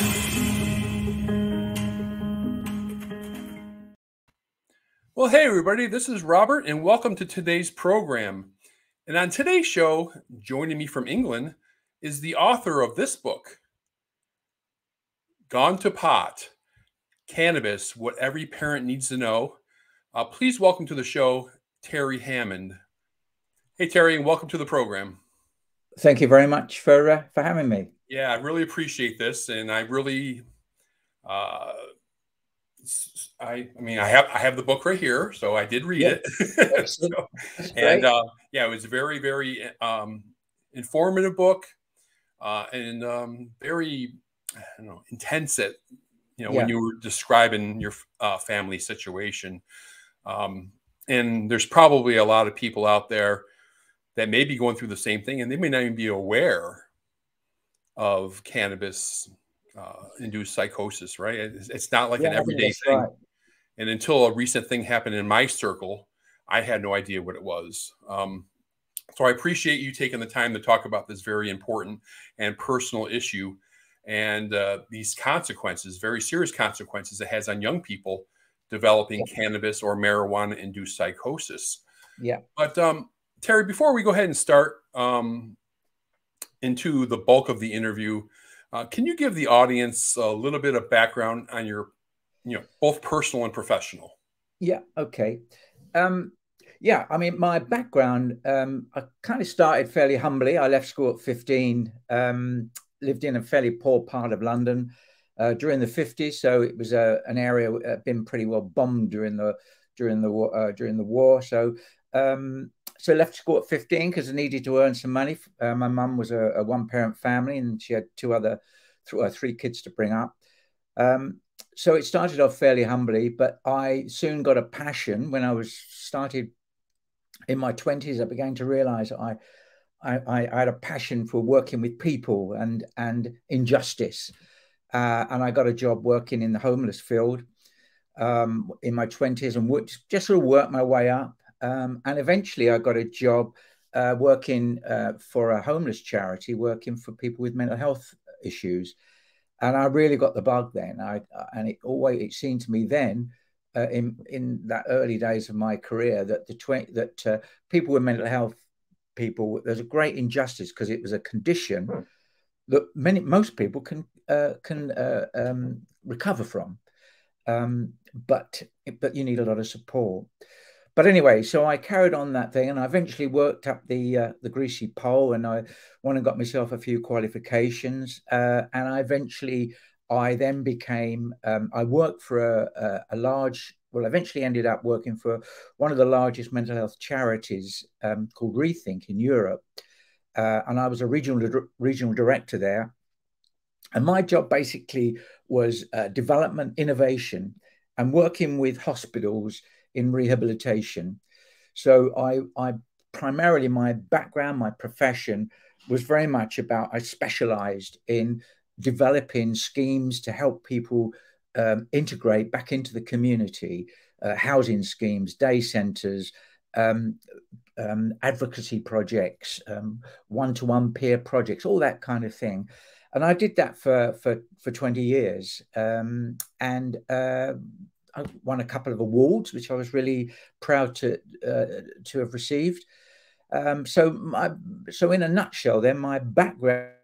Well, hey, everybody, this is Robert, and welcome to today's program. And on today's show, joining me from England is the author of this book, Gone to Pot Cannabis What Every Parent Needs to Know. Uh, please welcome to the show, Terry Hammond. Hey, Terry, and welcome to the program. Thank you very much for uh, for having me. Yeah, I really appreciate this, and I really uh, I, I mean, I have I have the book right here, so I did read it. so, and uh, yeah, it was a very very um, informative book, uh, and um, very I don't know intense. At you know yeah. when you were describing your uh, family situation, um, and there's probably a lot of people out there that may be going through the same thing, and they may not even be aware of cannabis uh, induced psychosis, right? It's, it's not like yeah, an everyday thing. Right. And until a recent thing happened in my circle, I had no idea what it was. Um, so I appreciate you taking the time to talk about this very important and personal issue and uh, these consequences, very serious consequences it has on young people developing yeah. cannabis or marijuana induced psychosis. Yeah. But um, Terry, before we go ahead and start um, into the bulk of the interview, uh, can you give the audience a little bit of background on your, you know, both personal and professional? Yeah. Okay. Um, yeah. I mean, my background, um, I kind of started fairly humbly. I left school at 15, um, lived in a fairly poor part of London uh, during the 50s. So it was uh, an area that had been pretty well bombed during the during the uh, during the war. So um, so left school at 15 because I needed to earn some money. Uh, my mum was a, a, one parent family and she had two other, th- uh, three kids to bring up. Um, so it started off fairly humbly, but I soon got a passion when I was started in my 20s. I began to realize I, I, I had a passion for working with people and, and injustice. Uh, and I got a job working in the homeless field um, in my 20s and just sort of worked my way up. Um, and eventually I got a job uh, working uh, for a homeless charity, working for people with mental health issues. And I really got the bug then. I, and it always it seemed to me then, uh, in in that early days of my career, that the tw- that uh, people with mental health people there's a great injustice because it was a condition that many most people can uh, can uh, um, recover from, um, but but you need a lot of support. But anyway, so I carried on that thing, and I eventually worked up the uh, the greasy pole, and I went and got myself a few qualifications, uh, and I eventually I then became um, I worked for a, a, a, large well eventually ended up working for one of the largest mental health charities um, called Rethink in Europe, uh, and I was a regional regional director there, and my job basically was uh, development innovation and working with hospitals in rehabilitation. So I, I primarily my background, my profession was very much about I specialized in developing schemes to help people um, integrate back into the community, uh, housing schemes, day centers, um, um, advocacy projects, one to one peer projects, all that kind of thing. And I did that for for for 20 years. Um, and uh, I won a couple of awards, which I was really proud to uh, to have received. Um, so, my, so in a nutshell, then my background.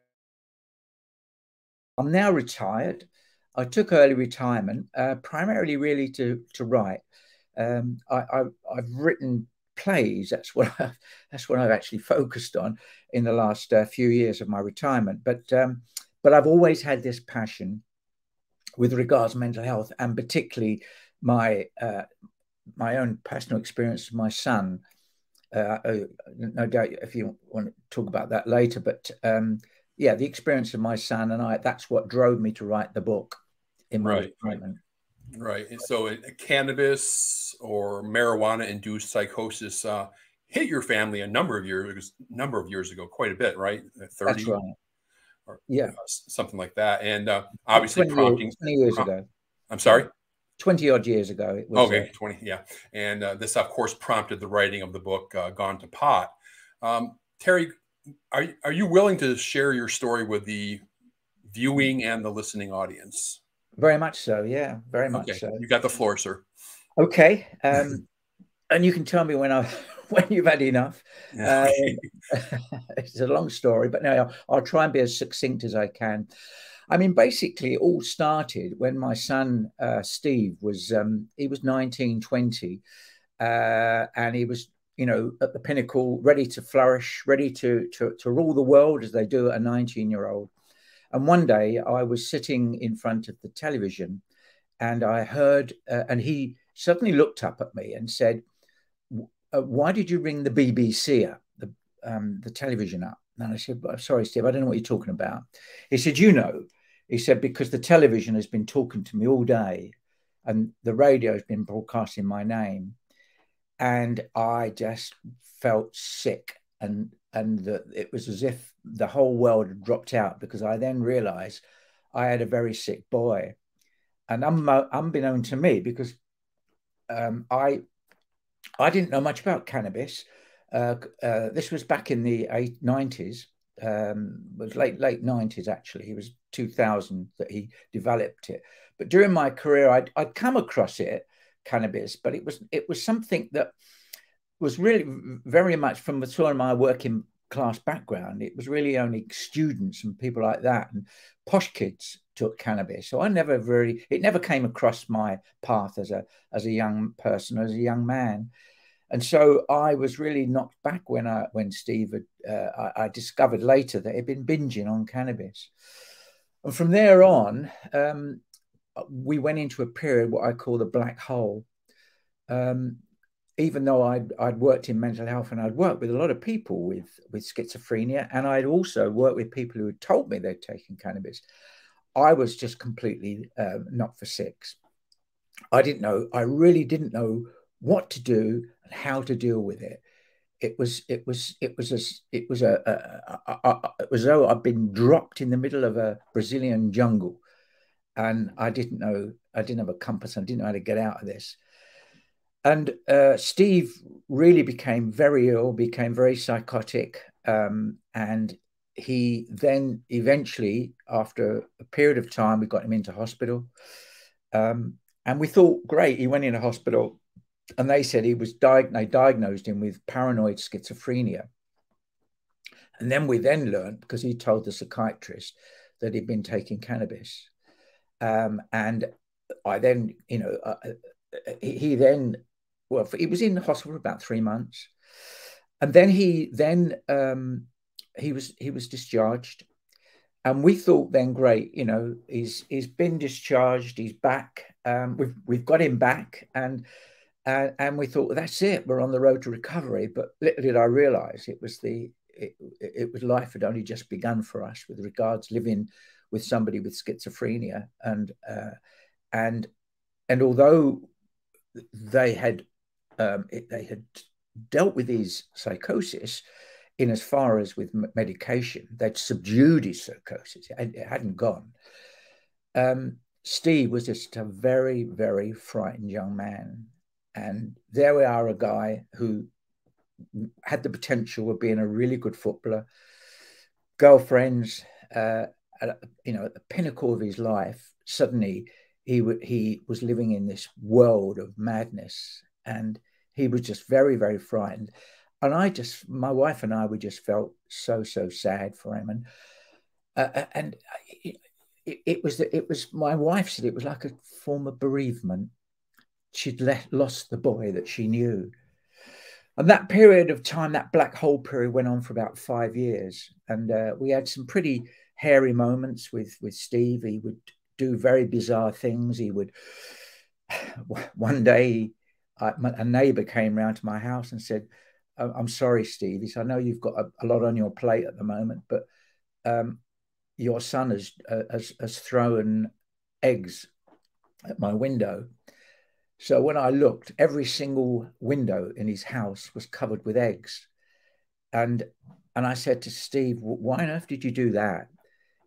I'm now retired. I took early retirement, uh, primarily really to to write. Um, I, have written plays. That's what I've, that's what I've actually focused on in the last uh, few years of my retirement. But um, but I've always had this passion with regards to mental health and particularly my uh, my own personal experience with my son. Uh, uh, no doubt if you want to talk about that later, but um, yeah, the experience of my son and I, that's what drove me to write the book in my right. Right. right. So uh, cannabis or marijuana induced psychosis uh, hit your family a number of years, number of years ago, quite a bit, right? 30. That's right or yeah, uh, something like that. And uh, obviously 20 prompting years, 20 years ago. I'm sorry. 20 odd years ago. It was, okay, uh, 20, yeah. And uh, this, of course, prompted the writing of the book, uh, Gone to Pot. Um, Terry, are, are you willing to share your story with the viewing and the listening audience. Very much so. Yeah, very much okay. so. You got the floor, sir. Okay. Um, and you can tell me when I when you've had enough. Uh, it's a long story, but now I'll, I'll, try and be as succinct as I can. I mean, basically, it all started when my son uh, Steve was um, he was 19, 20, uh, and he was you know at the pinnacle, ready to flourish, ready to to, to rule the world as they do a 19 year old. And one day, I was sitting in front of the television, and I heard, uh, and he suddenly looked up at me and said uh, why did you ring the BBC up, the, um, the television up? And I said, sorry, Steve, I don't know what you're talking about. He said, you know, he said, because the television has been talking to me all day and the radio has been broadcasting my name. And I just felt sick and and the, it was as if the whole world had dropped out because I then realized I had a very sick boy. And unbeknown to me, because um, I I didn't know much about cannabis. Uh, uh, this was back in the eight, 90s. Um, was late late 90s actually. It was 2000 that he developed it. But during my career, I'd, I'd come across it, cannabis, but it was it was something that was really very much from the sort of my working class background. It was really only students and people like that and posh kids took cannabis. So I never really, it never came across my path as a as a young person, as a young man. And so I was really knocked back when I when Steve had, uh, I, I, discovered later that he'd been binging on cannabis. And from there on, um, we went into a period what I call the black hole. Um, even though I'd, I'd worked in mental health and I'd worked with a lot of people with, with schizophrenia, and I'd also worked with people who had told me they'd taken cannabis, I was just completely um, not for six. I didn't know, I really didn't know what to do how to deal with it. It was, it was, it was, a, it was a, a, a, a it was though I'd been dropped in the middle of a Brazilian jungle, and I didn't know, I didn't have a compass, I didn't know how to get out of this. And uh, Steve really became very ill, became very psychotic, um, and he then eventually, after a period of time, we got him into hospital. Um, and we thought, great, he went into hospital. And they said he was diag- they diagnosed him with paranoid schizophrenia. And then we then learned, because he told the psychiatrist that he'd been taking cannabis. Um, and I then, you know, uh, uh he then, well, he was in the hospital for about three months. And then he then um, he was he was discharged, and we thought then, great, you know, he's he's been discharged, he's back, um, we've we've got him back, and uh, and we thought well, that's it, we're on the road to recovery. But little did I realise it was the it, it was life had only just begun for us with regards living with somebody with schizophrenia, and uh, and and although they had um, it, they had dealt with his psychosis, in as far as with medication, they'd subdued his psychosis. It hadn't gone. Um, Steve was just a very, very frightened young man. And there we are, a guy who had the potential of being a really good footballer, girlfriends, uh, at, you know, at the pinnacle of his life. Suddenly, he he was living in this world of madness, and he was just very, very frightened and I just, my wife and I, we just felt so so sad for him, and uh, uh and it, it, was it was my wife said it was like a form of bereavement. She'd lost the boy that she knew, and that period of time, that black hole period, went on for about five years, and uh, we had some pretty hairy moments with with Steve. He would do very bizarre things. He would one day, a neighbor came round to my house and said I'm sorry, Steve. He said, I know you've got a, a lot on your plate at the moment, but um, your son has, uh, has, has thrown eggs at my window. So when I looked, every single window in his house was covered with eggs. And and I said to Steve, why on earth did you do that?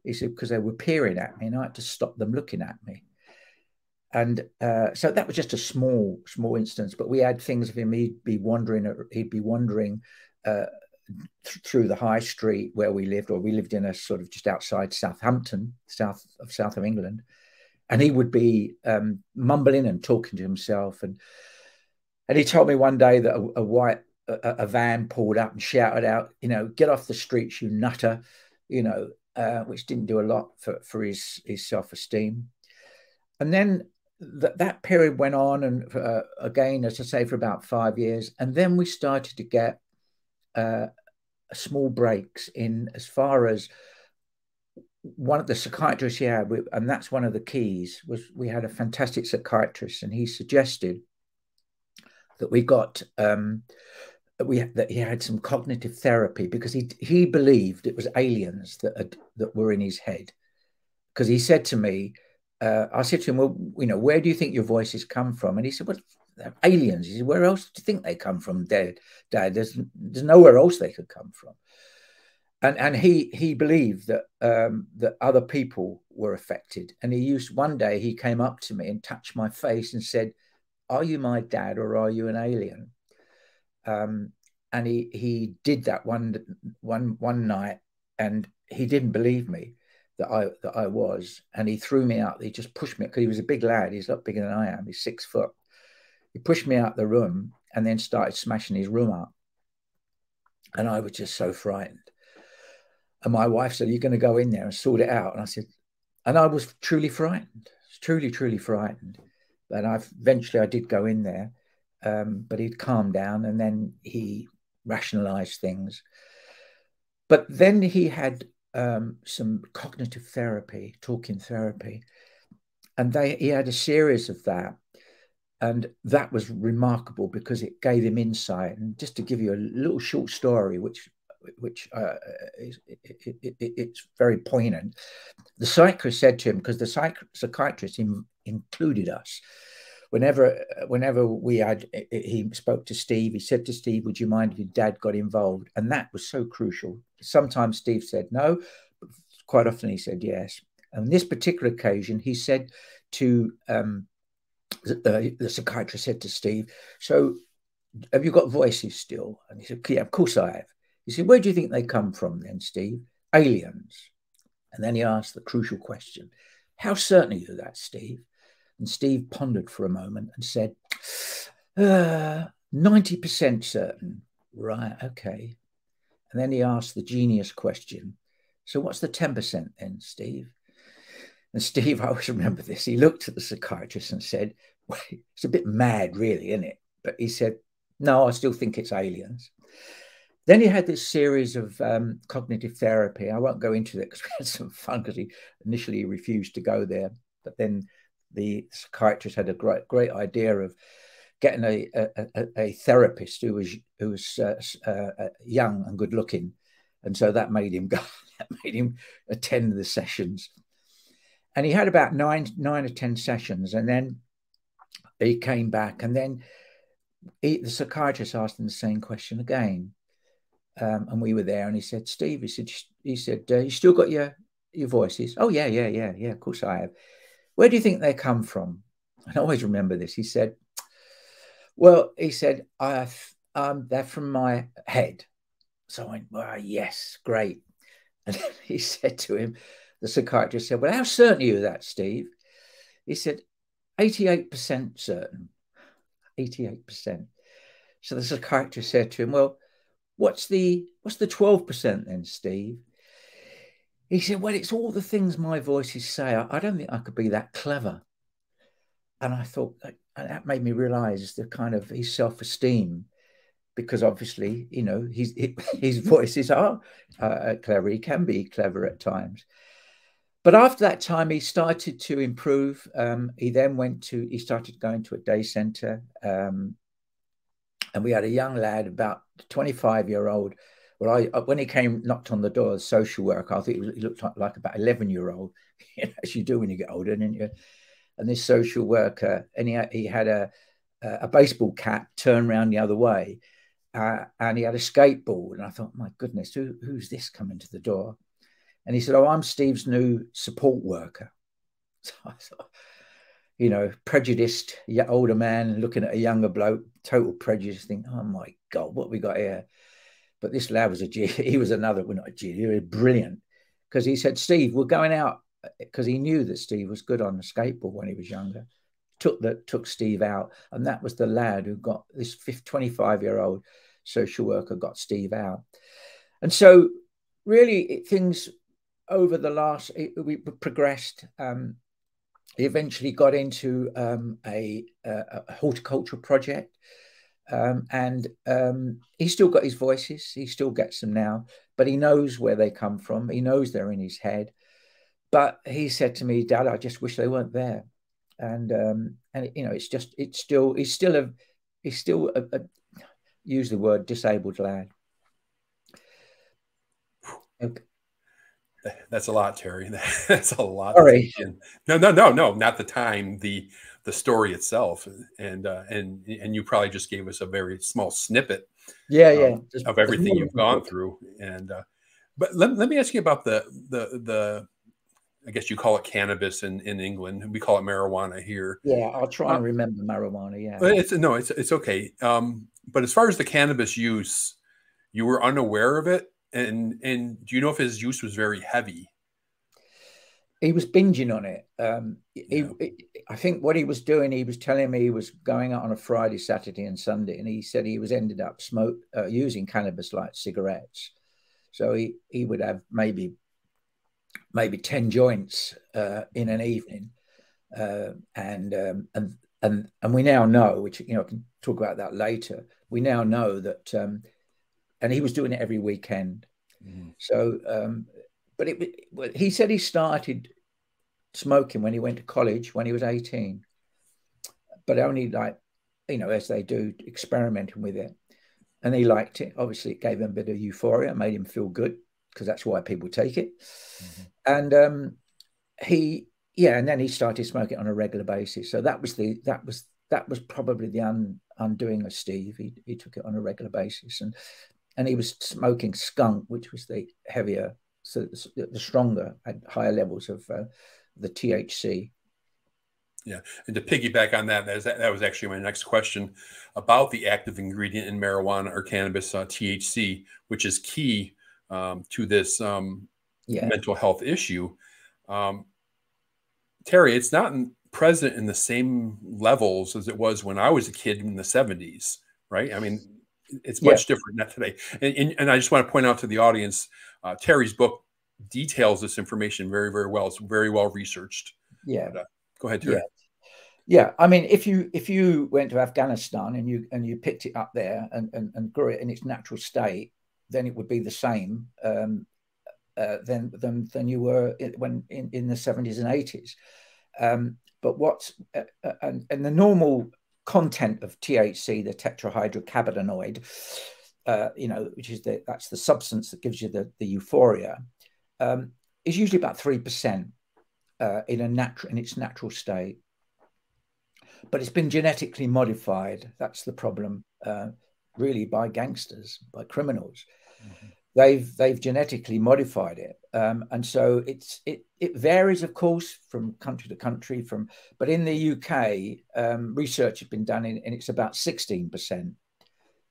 He said, because they were peering at me and I had to stop them looking at me and uh, so that was just a small small instance but we had things of him he'd be wandering he'd be wandering uh, th- through the high street where we lived, or we lived in a sort of just outside Southampton, south of south of England, and he would be um, mumbling and talking to himself, and and he told me one day that a, a white a, a, van pulled up and shouted out, you know, get off the streets, you nutter, you know, uh, which didn't do a lot for for his his self esteem, and then that that period went on and uh, again as i say for about five years. And then we started to get uh, small breaks in as far as one of the psychiatrists he had and that's one of the keys was we had a fantastic psychiatrist and he suggested that we got um, that we that he had some cognitive therapy because he he believed it was aliens that had, that were in his head because he said to me uh, I said to him, well, you know, where do you think your voices come from? And he said, well, aliens. He said, where else do you think they come from, Dad? Dad, there's, there's nowhere else they could come from. And, and he he believed that um, that other people were affected. And he used one day he came up to me and touched my face and said, "Are you my dad or are you an alien?" Um, and he he did that one one one night, and he didn't believe me that I that I was, and he threw me out. He just pushed me because he was a big lad. He's a lot bigger than I am. He's six foot. He pushed me out the room and then started smashing his room up, and I was just so frightened. And my wife said, Are "You're going to go in there and sort it out." And I said, and I was truly frightened, truly, truly frightened. But I eventually I did go in there, um, but he'd calmed down, and then he rationalized things. But then he had um, some cognitive therapy, talking therapy, and they he had a series of that, and that was remarkable because it gave him insight. And just to give you a little short story, which which uh, is, it, it, it, it's very poignant. The psychiatrist said to him because the psych- psychiatrist in, included us. Whenever whenever we had he spoke to steve he said to steve would you mind if your dad got involved? And that was so crucial. Sometimes steve said no but quite often he said yes. And this particular occasion he said to um, the, the psychiatrist said to steve so have you got voices still? And he said yeah of course i have he said where do you think they come from then steve aliens and then he asked the crucial question how certain are you of that steve and Steve pondered for a moment and said, uh, 90% certain. Right, okay. And then he asked the genius question. So what's the 10% then, Steve? And Steve, I always remember this. He looked at the psychiatrist and said, well, it's a bit mad, really, isn't it? But he said, no, I still think it's aliens. Then he had this series of um, cognitive therapy. I won't go into it because we had some fun because he initially refused to go there. But then the psychiatrist had a great great idea of getting a a, a therapist who was who was uh, uh, uh, young and good looking, and so that made him go. That made him attend the sessions, and he had about nine nine or ten sessions, and then he came back, and then he, the psychiatrist asked him the same question again, um, and we were there, and he said, "Steve," he said, "he said uh, you still got your your voices?" "Oh yeah, yeah, yeah, yeah. Of course I have." Where do you think they come from? And I always remember this. He said, Well, he said, I, um, they're from my head. So I went, Well, yes, great. And he said to him, the psychiatrist said, Well, how certain are you of that, Steve? He said, 88% certain. 88%. So the psychiatrist said to him, Well, what's the what's the 12% then, Steve? He said, Well, it's all the things my voices say. I, I don't think I could be that clever. And I thought that, that made me realize the kind of his self esteem, because obviously, you know, his, his voices are uh, clever. He can be clever at times. But after that time, he started to improve. Um, he then went to, he started going to a day center. Um, and we had a young lad, about 25 year old, well, I uh, when he came, knocked on the door, the social worker, I think he, looked like, about eleven year old, as you do when you get older, didn't you? And this social worker, and he had, he had a a baseball cap turned around the other way, uh, and he had a skateboard. And I thought, my goodness, who, who's this coming to the door? And he said, "Oh, I'm Steve's new support worker." So I thought, you know, prejudiced older man looking at a younger bloke, total prejudice. Think, oh my god, what we got here? But this lad was a G. He was another, well, not a G. He was brilliant because he said, "Steve, we're going out," because he knew that Steve was good on the skateboard when he was younger. Took that took Steve out, and that was the lad who got this 25 year old social worker got Steve out. And so, really, it, things over the last it, we progressed. Um, he eventually got into um, a, a, a, horticultural project, um, and um, he's still got his voices. He still gets them now, but he knows where they come from. He knows they're in his head. But he said to me, "Dad, I just wish they weren't there." And um, and you know, it's just it's still he's still a he's still a, a use the word disabled lad. Okay. That's a lot, Terry. That's a lot. Sorry. No, no, no, no, not the time. The the story itself, and uh, and and you probably just gave us a very small snippet. Yeah, yeah. Just, of everything you've gone through, and uh, but let, let me ask you about the the the. I guess you call it cannabis in, in England. We call it marijuana here. Yeah, I'll try and uh, remember marijuana. Yeah, it's no, it's it's okay. Um, but as far as the cannabis use, you were unaware of it and and do you know if his use was very heavy? He was binging on it. Um, yeah. he, I think what he was doing, he was telling me he was going out on a Friday, Saturday, and Sunday, and he said he was ended up smoke uh, using cannabis like cigarettes. So he he would have maybe maybe ten joints uh, in an evening, uh, and um, and and and we now know, which you know, I can talk about that later. We now know that um, and he was doing it every weekend. Mm. So, um, but it, well, he said he started smoking when he went to college when he was 18, but only like, you know, as they do, experimenting with it. And he liked it. Obviously, it gave him a bit of euphoria, made him feel good because that's why people take it. Mm-hmm. And um, he, yeah, and then he started smoking on a regular basis. So that was the that was that was probably the un, undoing of Steve. He he took it on a regular basis, and and he was smoking skunk, which was the heavier, so the stronger, at higher levels of uh, the THC. Yeah, and to piggyback on that, that was, that was actually my next question about the active ingredient in marijuana or cannabis, uh, THC, which is key um, to this um, yeah. mental health issue. Um, Terry, it's not in, present in the same levels as it was when I was a kid in the 70s, right? I mean, it's much yeah. different not today. And, and, and, I just want to point out to the audience, uh, Terry's book details this information very, very well. It's very well researched. Yeah. But, uh, go ahead, Terry. Yeah. Yeah, I mean, if you if you went to Afghanistan and you and you picked it up there and, and, and grew it in its natural state, then it would be the same um, uh, than, than than you were when in, in the seventies and eighties. Um, but what uh, uh, and, and the normal content of THC, the tetrahydrocannabinoid, uh, you know, which is the that's the substance that gives you the, the euphoria, um, is usually about three percent uh, in a natural in its natural state. But it's been genetically modified. That's the problem, uh, really, by gangsters, by criminals. Mm-hmm they've they've genetically modified it um, and so it's it it varies of course from country to country from but in the uk um, research has been done in, and it's about 16%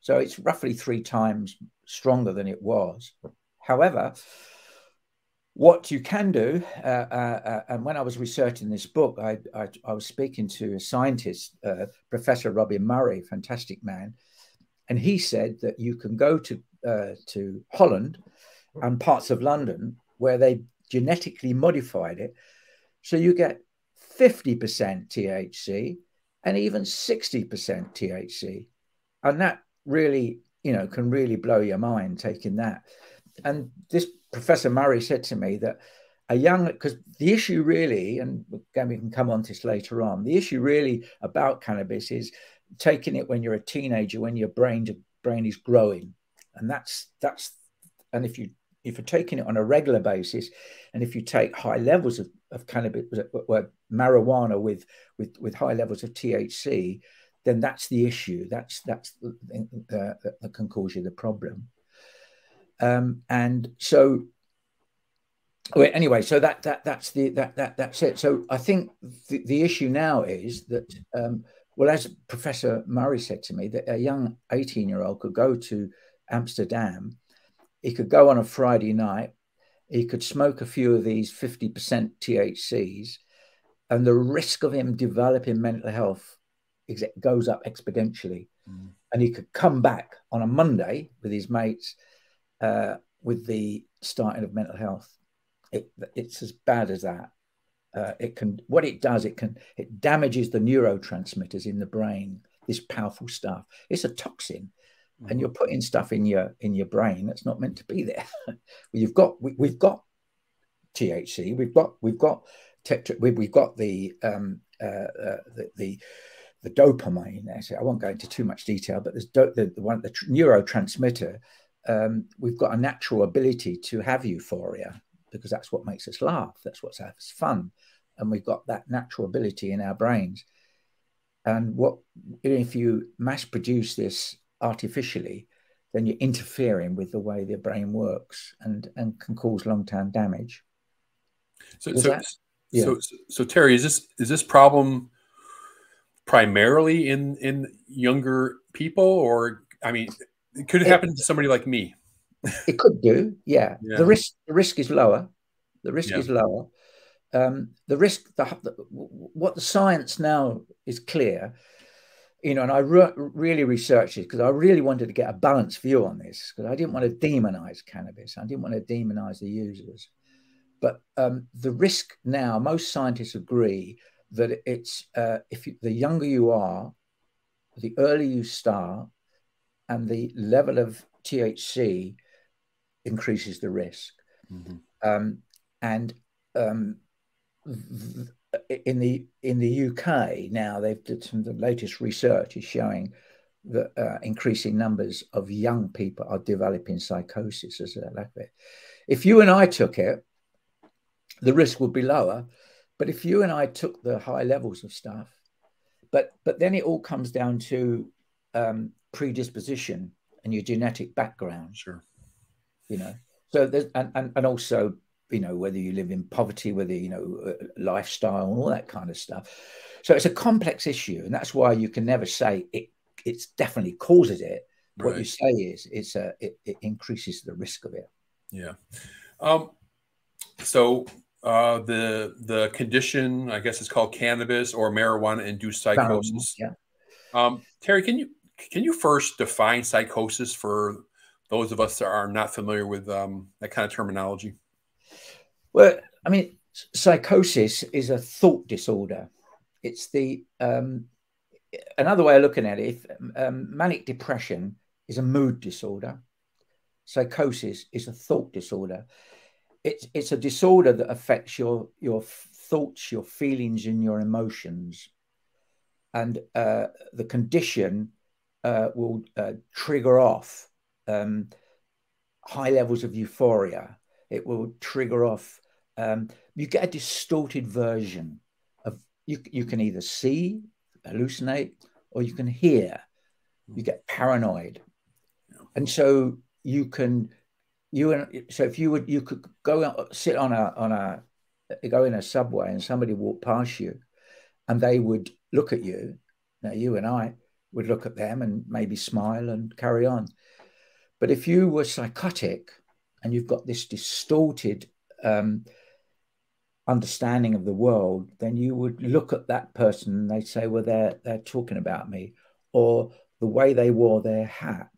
so it's roughly three times stronger than it was. However what you can do uh, uh, uh, and when i was researching this book i, I, I was speaking to a scientist uh, professor robin murray fantastic man and he said that you can go to uh, to Holland and parts of London where they genetically modified it. So you get 50% THC and even 60% THC. And that really, you know, can really blow your mind taking that. And this Professor Murray said to me that a young, because the issue really, and again, we can come on to this later on, the issue really about cannabis is taking it when you're a teenager, when your brain, brain is growing and that's that's and if you if you're taking it on a regular basis and if you take high levels of, of cannabis well, marijuana with with with high levels of thc then that's the issue. That's that's uh, that can cause you the problem. Um, and so well, anyway so that that that's the that that that's it. So i think the, the issue now is that um, well as professor murray said to me that a young 18 year old could go to Amsterdam, he could go on a Friday night, he could smoke a few of these 50% THCs, and the risk of him developing mental health goes up exponentially. Mm. And he could come back on a Monday with his mates uh, with the starting of mental health. It, it's as bad as that. Uh, it can what it does it can it damages the neurotransmitters in the brain this powerful stuff it's a toxin mm-hmm. and you're putting stuff in your in your brain that's not meant to be there you've got we, have got thc we've got we've got tetra, we, have got the um uh, uh, the, the the dopamine. I won't go into too much detail, but there's do- the, the one the tr- neurotransmitter. Um, we've got a natural ability to have euphoria because that's what makes us laugh. That's what's us fun, and we've got that natural ability in our brains. And what if you mass produce this artificially? Then you're interfering with the way the brain works and and can cause long term damage. So, so, that, yeah. so, so Terry, is this is this problem primarily in in younger people, or I mean, could it, it happen to somebody like me? It could do, yeah. yeah. The risk the risk is lower. The risk yeah. is lower. Um, the risk, the, the, what the science now is clear, you know, and I re- really researched it because I really wanted to get a balanced view on this because I didn't want to demonize cannabis. I didn't want to demonize the users. But um, the risk now, most scientists agree that it's uh, if you, the younger you are, the earlier you start, and the level of THC increases the risk. Mm-hmm. Um, and um, in the in the UK now, they've did some the latest research is showing that uh, increasing numbers of young people are developing psychosis as a lack of it. If you and I took it, the risk would be lower. But if you and I took the high levels of stuff, but but then it all comes down to um, predisposition and your genetic background. Sure. You know, so there's and, and, and also you know whether you live in poverty, whether you know uh, lifestyle and all that kind of stuff. So it's a complex issue, and that's why you can never say it. It's definitely causes it. Right. What you say is it's a it, it increases the risk of it. Yeah. Um, so uh, the the condition, I guess, it's called cannabis or marijuana induced psychosis. Yeah. Um, Terry, can you can you first define psychosis for those of us that are not familiar with um, that kind of terminology? Well, I mean, psychosis is a thought disorder. It's the um, another way of looking at it. If, um, manic depression is a mood disorder. Psychosis is a thought disorder it's it's a disorder that affects your your thoughts, your feelings, and your emotions, and uh, the condition uh, will uh, trigger off um, high levels of euphoria. It will trigger off. Um, you get a distorted version of you. You can either see, hallucinate, or you can hear. You get paranoid, and so you can you and so if you would you could go out, sit on a on a go in a subway and somebody walk past you and they would look at you now you and i would look at them and maybe smile and carry on but if you were psychotic and you've got this distorted um, understanding of the world then you would look at that person and they'd say well they're they're talking about me or the way they wore their hat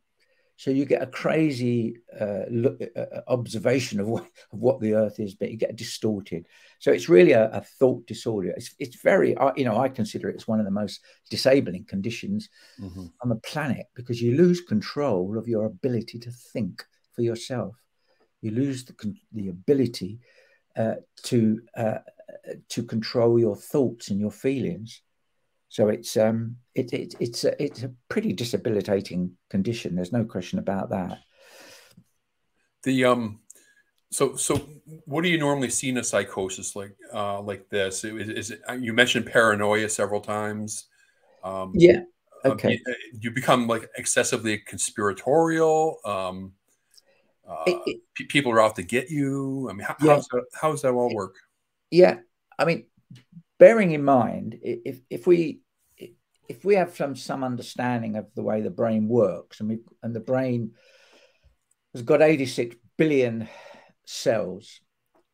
so you get a crazy uh, look, uh, uh, observation of what, of what the Earth is, but you get distorted. So it's really a, a thought disorder. It's, it's very, you know, I consider it's one of the most disabling conditions mm-hmm. on the planet because you lose control of your ability to think for yourself. You lose the, the ability uh, to uh, to control your thoughts and your feelings. So it's um it, it it's a, it's a pretty disabilitating condition. There's no question about that. The um so so what do you normally see in a psychosis like uh like this? Is, is it you mentioned paranoia several times? Um, yeah. Um, okay. Um, you, you, become like excessively conspiratorial. Um, uh, it, it, people are out to get you. I mean, how, yeah. how's that, how does that all work? Yeah, I mean, bearing in mind if if we if we have some some understanding of the way the brain works and we and the brain has got 86 billion cells,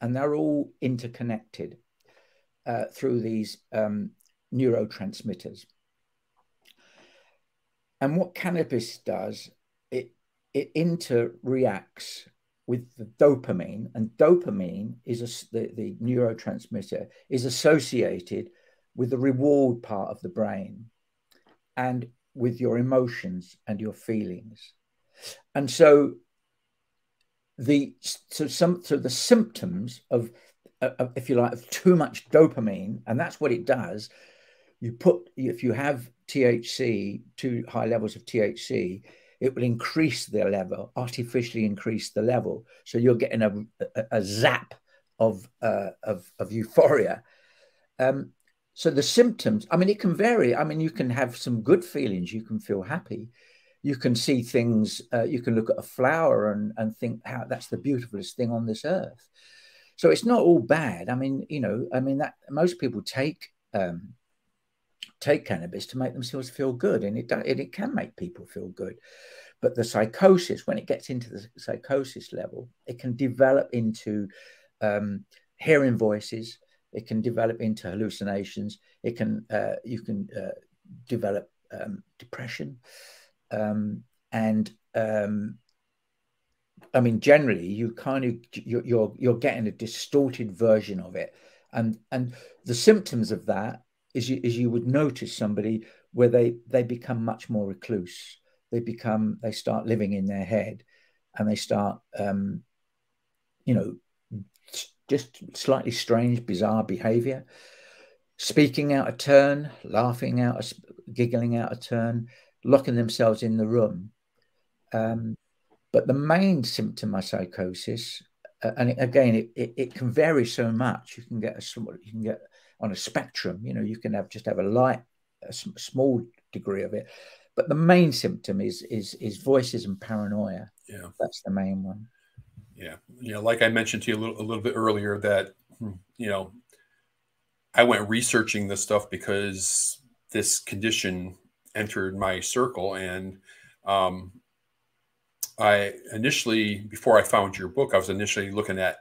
and they're all interconnected uh, through these um, neurotransmitters. And what cannabis does, it interreacts with the dopamine, and dopamine is a, the, the neurotransmitter is associated with the reward part of the brain and with your emotions and your feelings. And so the so some so the symptoms of, uh, of if you like of too much dopamine and that's what it does you put if you have thc too high levels of thc it will increase the level artificially increase the level. So you're getting a, a, a zap of, uh, of of euphoria. Um, so the symptoms i mean it can vary. I mean you can have some good feelings. You can feel happy. You can see things, uh, you can look at a flower and, and think how that's the beautifulest thing on this earth. So it's not all bad. I mean, you know, I mean that most people take um, take cannabis to make themselves feel good, and it it, it can make people feel good. But the psychosis, when it gets into the psychosis level, it can develop into um, hearing voices. It can develop into hallucinations. It can uh, you can uh, develop um, depression um, and um, I mean, generally, you kind of you're, you're you're getting a distorted version of it, and and the symptoms of that is you is you would notice somebody where they they become much more recluse. They become they start living in their head, and they start um, you know just slightly strange, bizarre behavior, speaking out a turn, laughing out, a, giggling out a turn, locking themselves in the room. Um, but the main symptom of psychosis, uh, and it, again, it, it, it, can vary so much. You can get a you can get on a spectrum. You know, you can have just have a light, a small degree of it, but the main symptom is is is voices and paranoia. Yeah, that's the main one. Yeah, you know, like I mentioned to you a little, a little bit earlier, that hmm, you know, I went researching this stuff because this condition entered my circle. And um, I initially, before I found your book, I was initially looking at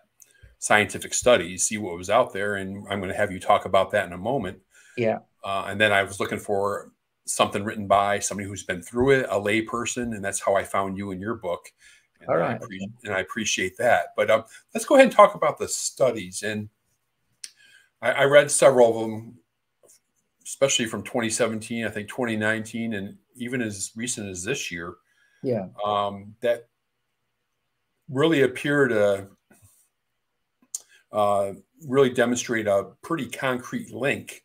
scientific studies, see what was out there. And I'm going to have you talk about that in a moment. Yeah. Uh, and then I was looking for something written by somebody who's been through it, a lay person. And that's how I found you in your book. And All right. I pre- and I appreciate that. But um, let's go ahead and talk about the studies. And I, I read several of them especially from 2017, I think 2019, and even as recent as this year. Yeah. Um, that really appear to uh, really demonstrate a pretty concrete link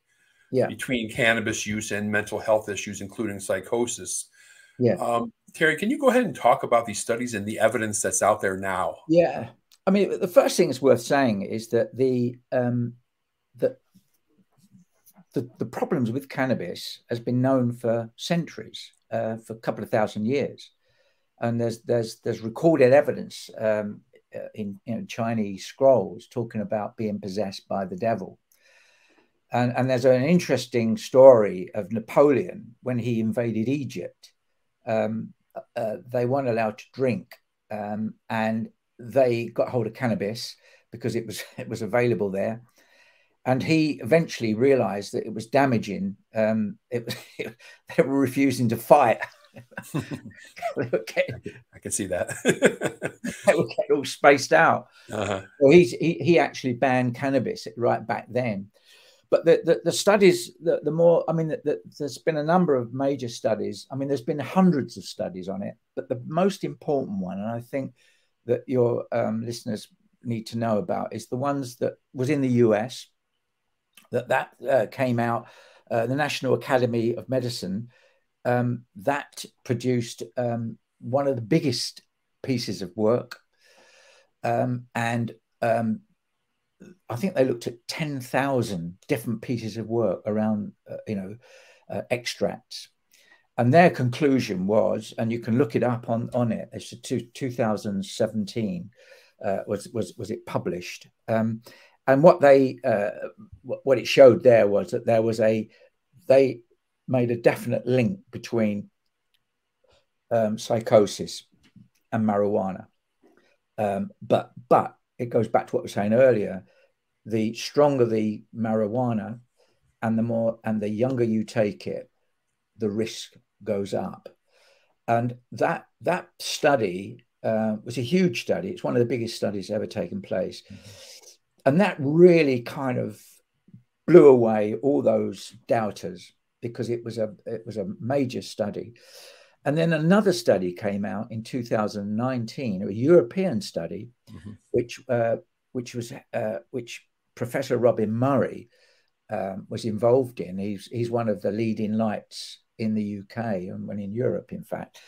yeah. between cannabis use and mental health issues, including psychosis. Yeah. Um, Terry, can you go ahead and talk about these studies and the evidence that's out there now? Yeah. I mean, the first thing that's worth saying is that the um, that the, the problems with cannabis has been known for centuries, uh, for a couple of thousand years, and there's there's there's recorded evidence um, in you know, Chinese scrolls talking about being possessed by the devil. And, and there's an interesting story of Napoleon when he invaded Egypt. Um, uh, they weren't allowed to drink, um, and they got hold of cannabis because it was it was available there and he eventually realized that it was damaging. Um, it, it, they were refusing to fight. getting, I can see that. they were getting all spaced out. Uh-huh. So he, he actually banned cannabis right back then. But the, the, the studies, the, the more, I mean, the, the, there's been a number of major studies. I mean, there's been hundreds of studies on it. But the most important one, and I think that your um, listeners need to know about, is the ones that was in the US that that uh, came out, uh, the National Academy of Medicine, um, that produced um, one of the biggest pieces of work. Um, and um, I think they looked at 10,000 different pieces of work around, uh, you know, uh, extracts. And their conclusion was, and you can look it up on, on it, it's two, 2017 uh, was, was, was it published. Um, and what they uh, what it showed there was that there was a they made a definite link between um, psychosis and marijuana Um, but but it goes back to what we were saying earlier. The stronger the marijuana, and the more and the younger you take it, the risk goes up. And that that study uh, was a huge study. It's one of the biggest studies ever taken place, mm-hmm. and that really kind of blew away all those doubters because it was a it was a major study. And then another study came out in 2019, a European study, mm-hmm. which uh, which was uh, which Professor Robin Murray um, was involved in. He's he's one of the leading lights in the UK and when in Europe, in fact.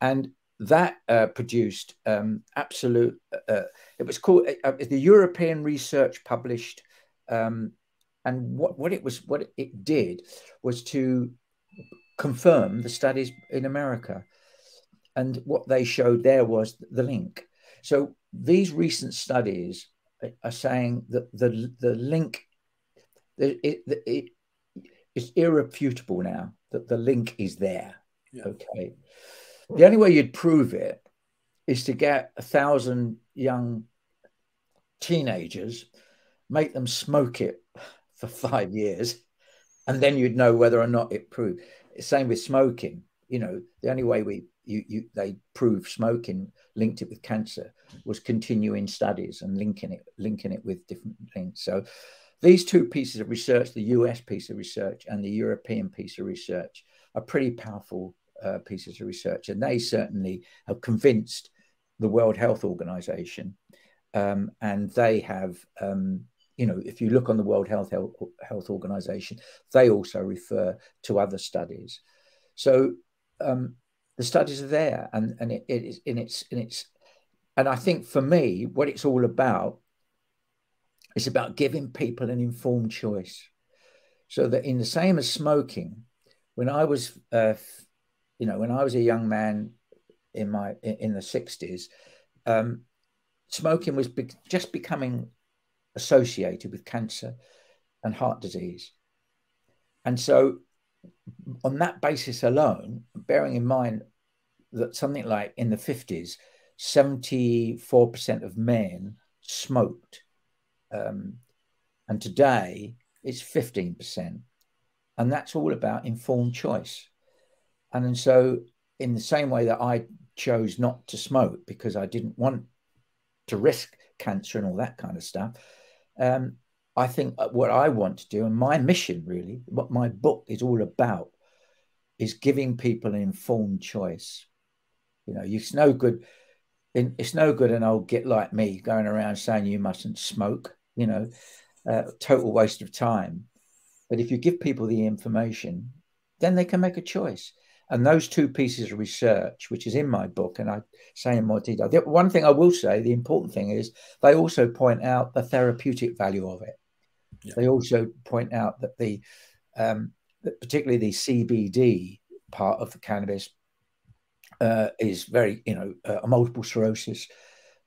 And that uh, produced um, absolute. Uh, uh it was called uh, uh, the European Research published, um, and what what it was what it did was to confirm the studies in America, and what they showed there was the link. So these recent studies are saying that the the link it, it, it is irrefutable now that the link is there. Yeah. Okay. The only way you'd prove it is to get a thousand young teenagers, make them smoke it for five years, and then you'd know whether or not it proved. Same with smoking. You know, the only way we you, you they proved smoking linked it with cancer was continuing studies and linking it linking it with different things. So these two pieces of research, the US piece of research and the European piece of research, are pretty powerful uh, pieces of research. And they certainly have convinced the World Health Organization. Um, and they have, um, you know, if you look on the World Health, Health, Organization, they also refer to other studies. So um, the studies are there, and and it, it is in its in its, and I think for me, what it's all about it's about giving people an informed choice. So that in the same as smoking, when I was, uh, you know, when I was a young man in my in the sixties, um, smoking was be just becoming associated with cancer and heart disease, and so on that basis alone, bearing in mind that something like in the fifties, seventy four percent of men smoked um, and today it's 15%. And that's all about informed choice. And, and so, in the same way that I chose not to smoke because I didn't want to risk cancer and all that kind of stuff, um, I think what I want to do, and my mission really, what my book is all about, is giving people an informed choice. You know, it's no good. It's no good an old git like me going around saying you mustn't smoke you know, uh, total waste of time. But if you give people the information, then they can make a choice. And those two pieces of research, which is in my book, and I say in more detail. The one thing I will say, the important thing is they also point out the therapeutic value of it. Yeah. They also point out that the, um, that particularly the CBD part of the cannabis uh, is very, you know, uh, multiple sclerosis.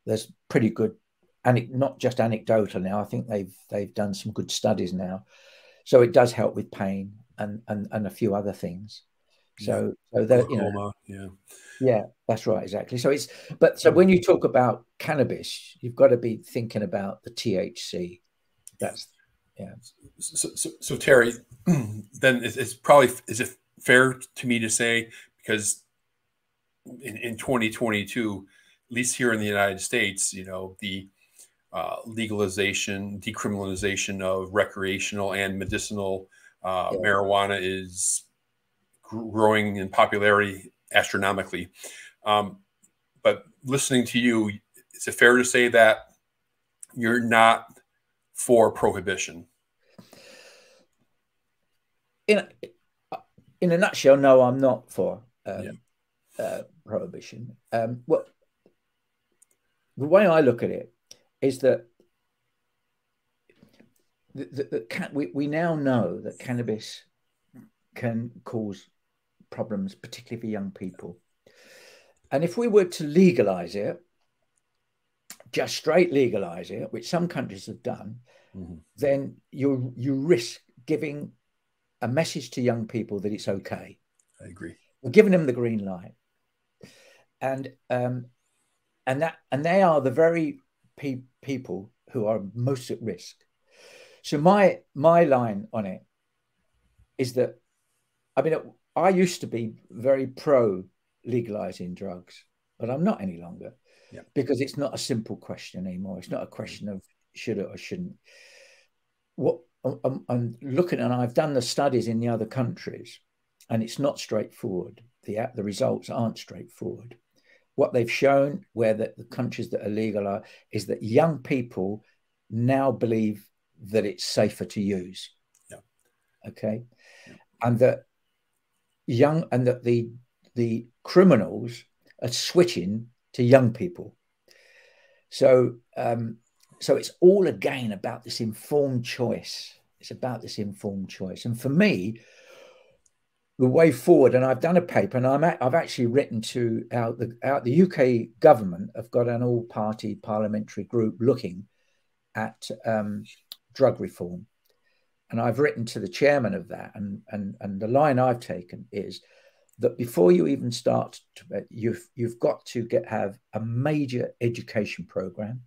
There's pretty good and not just anecdotal now. I think they've they've done some good studies now, so it does help with pain and and, and a few other things. So so that you know, yeah, yeah, that's right, exactly. So it's but so when you talk about cannabis, you've got to be thinking about the THC. That's yeah. So, so, so Terry, then it's, it's probably is it fair to me to say because in, in 2022 at least here in the united states you know the uh, legalization, decriminalization of recreational and medicinal uh, yeah. marijuana is growing in popularity astronomically. Um, but listening to you, is it fair to say that you're not for prohibition? In a, in a nutshell, no, I'm not for um, yeah. uh, prohibition. Um, well, the way I look at it is that the, the, the we, we now know that cannabis can cause problems, particularly for young people. And if we were to legalize it, just straight legalize it, which some countries have done, mm-hmm. then you you risk giving a message to young people that it's okay. I agree. We're giving them the green light, and um, and that and they are the very pe- people who are most at risk. So my my line on it is that I mean I used to be very pro legalizing drugs, but I'm not any longer yeah. because it's not a simple question anymore. It's not a question of should it or shouldn't. What I'm, I'm looking and I've done the studies in the other countries, and it's not straightforward. The the results aren't straightforward. What they've shown, where the, the countries that are legal are, is that young people now believe that it's safer to use. Yeah. Okay. Yeah. And that young and that the the criminals are switching to young people. So um, so it's all again about this informed choice. It's about this informed choice. And for me, the way forward, and I've done a paper, and I'm at, I've actually written to out the out the UK government. have got an all-party parliamentary group looking at um, drug reform, and I've written to the chairman of that. And and and the line I've taken is that before you even start, to, uh, you've you've got to get have a major education program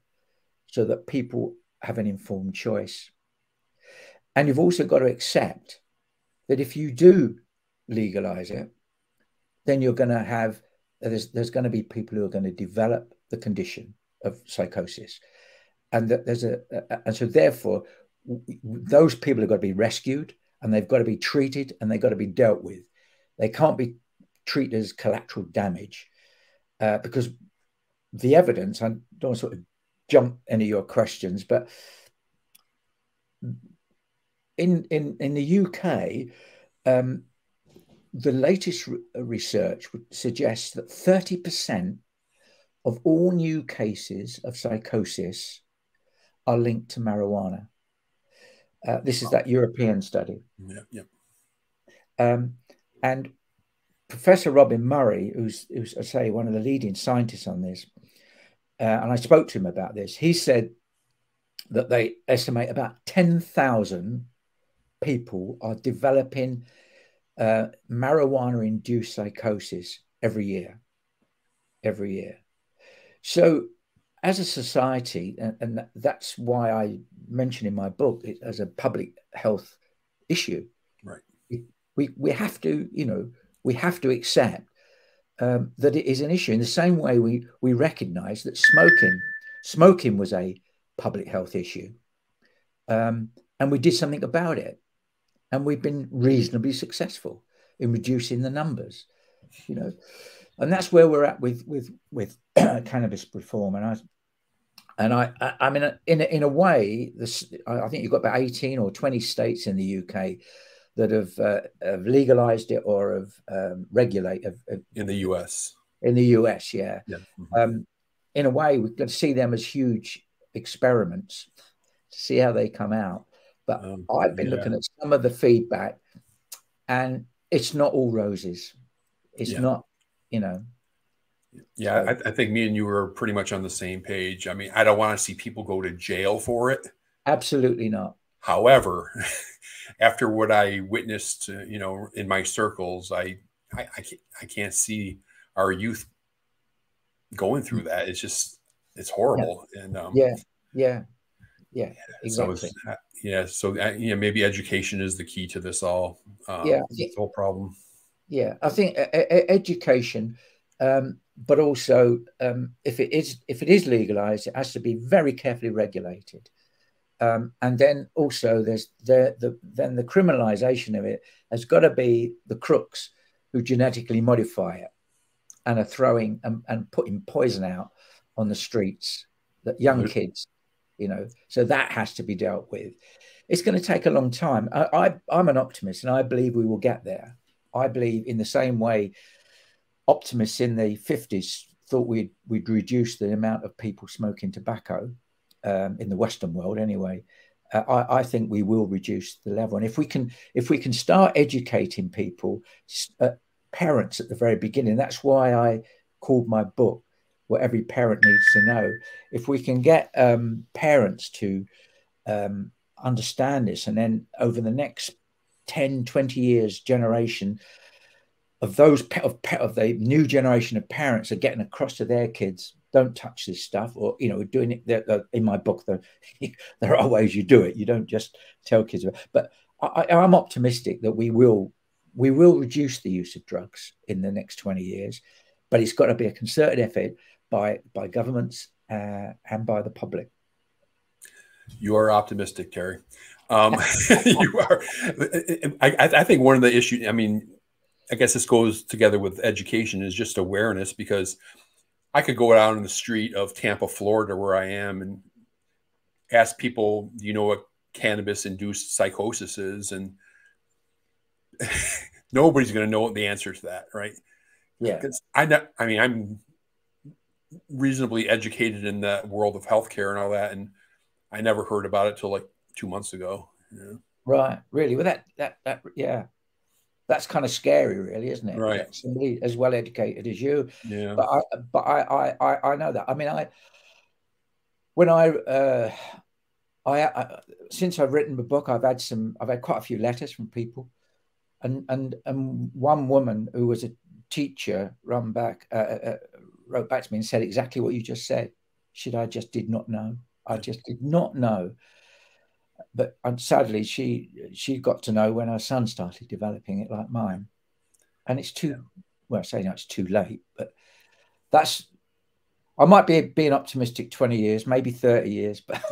so that people have an informed choice. And you've also got to accept that if you do legalize it, then you're going to have there's there's going to be people who are going to develop the condition of psychosis, and that there's a, a and so therefore those people have got to be rescued and they've got to be treated and they've got to be dealt with. They can't be treated as collateral damage uh, because the evidence. I don't sort of jump any of your questions, but in in in the UK, um, the latest re research would suggest that thirty percent of all new cases of psychosis are linked to marijuana. Uh, this is that European study. Yeah, yeah. Um, and Professor Robin Murray, who's, who's, I say, one of the leading scientists on this, uh, and I spoke to him about this. He said that they estimate about 10,000 people are developing uh, marijuana induced psychosis every year. Every year. So, as a society, and, and that's why I mention in my book it as a public health issue. Right. We, we have to, you know, we have to accept um, that it is an issue in the same way we we recognize that smoking smoking was a public health issue um, and we did something about it and we've been reasonably successful in reducing the numbers you know and that's where we're at with with with cannabis reform and i and I, I, I mean, in a, in a way, this I think you've got about eighteen or twenty states in the UK that have, uh, have legalized it or have um, regulated in the US. In the US, yeah. yeah. Mm-hmm. Um, in a way, got to see them as huge experiments to see how they come out. But um, I've been yeah. looking at some of the feedback, and it's not all roses. It's yeah. not, you know. Yeah, so. I, I think me and you were pretty much on the same page. I mean, I don't want to see people go to jail for it. Absolutely not. However, after what I witnessed, uh, you know, in my circles, I, I, I can't, I can't see our youth going through that. It's just, it's horrible. Yeah. And um, yeah, yeah, yeah, exactly. So uh, yeah, so uh, yeah, maybe education is the key to this all. Um, yeah, this whole problem. Yeah, I think education, um, but also um, if it is if it is legalized, it has to be very carefully regulated. Um, and then also there's the, the then the criminalization of it has got to be the crooks who genetically modify it and are throwing and, and putting poison out on the streets that young mm-hmm. kids you know so that has to be dealt with it's going to take a long time I, I i'm an optimist and i believe we will get there i believe in the same way optimists in the 50s thought we'd we'd reduce the amount of people smoking tobacco um, in the Western world anyway. Uh, I, I, think we will reduce the level, and if we can, if we can start educating people, uh, parents at the very beginning. That's why I called my book "What Every Parent Needs to Know." If we can get um, parents to um, understand this, and then over the next 10, 20 years, generation of those of, pet of the new generation of parents are getting across to their kids don't touch this stuff, or you know, doing it. They're, they're, in my book, there there are ways you do it. You don't just tell kids. About, but I, I'm optimistic that we will we will reduce the use of drugs in the next 20 years, but it's got to be a concerted effort by by governments uh, and by the public. You are optimistic, Terry. Um, you are. I, I think one of the issues. I mean, I guess this goes together with education is just awareness because I could go out on the street of Tampa, Florida, where I am, and ask people, "Do you know what cannabis-induced psychosis is?" And nobody's going to know the answer to that, right? Yeah. Because I, know, I mean, I'm reasonably educated in that world of healthcare and all that, and I never heard about it till like two months ago. Yeah. Right. Really? Well, that that that yeah, that's kind of scary, really, isn't it? Right. That somebody as well educated as you. Yeah. But I but I I I know that. I mean, I when I uh, I, I since I've written the book, I've had some. I've had quite a few letters from people, and and and one woman who was a teacher run back uh, uh, uh wrote back to me and said exactly what you just said. Should I just did not know. I just did not know. But and sadly, she she got to know when her son started developing it like mine, and it's too well. I say now it's too late, but that's I might be being optimistic twenty years, maybe thirty years, but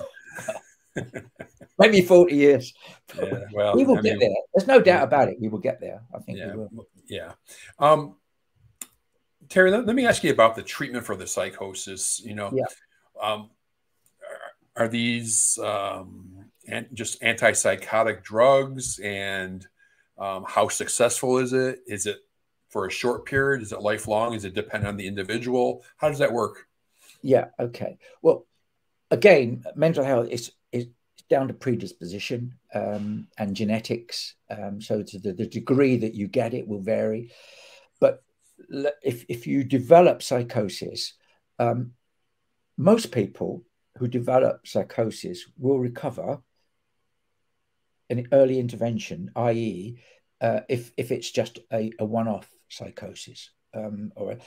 maybe forty years. Yeah, well, we will I get mean, there. There's no doubt about it. We will get there. I think yeah, we will. Yeah. Um, Terry, let, let, me ask you about the treatment for the psychosis. You know, yeah. um, are, are, these um, and just antipsychotic drugs, and um, how successful is it? Is it for a short period? Is it lifelong? Is it depend on the individual? How does that work? Yeah. Okay. Well, again, mental health is is down to predisposition um, and genetics. Um, so to the, the degree that you get it will vary. But if, if you develop psychosis, um, most people who develop psychosis will recover in early intervention, i.e., uh, if if it's just a, a one-off psychosis. Um, or, a,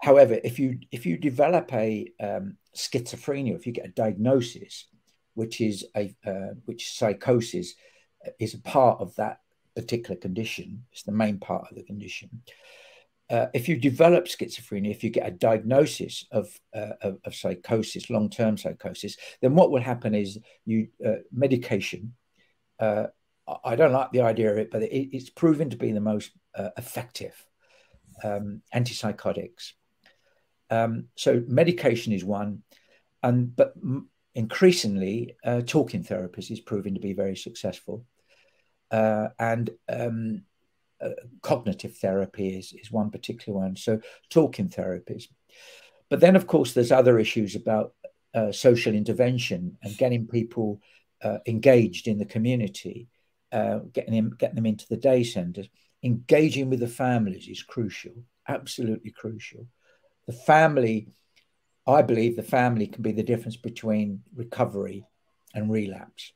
however, if you if you develop a um, schizophrenia, if you get a diagnosis, which is a uh, which psychosis is a part of that particular condition, it's the main part of the condition uh, if you develop schizophrenia, if you get a diagnosis of, uh, of, of, psychosis, long term psychosis, then what will happen is you uh, medication. Uh, I don't like the idea of it, but it, it's proven to be the most uh, effective um, antipsychotics. Um, so medication is one, and but increasingly uh, talking therapies is proving to be very successful, and um, uh, cognitive therapy is, is one particular one. So talking therapies. But then, of course, there's other issues about uh, social intervention and getting people uh, engaged in the community, uh, getting them getting them into the day centres. Engaging with the families is crucial, absolutely crucial. The family, I believe, the family can be the difference between recovery and relapse.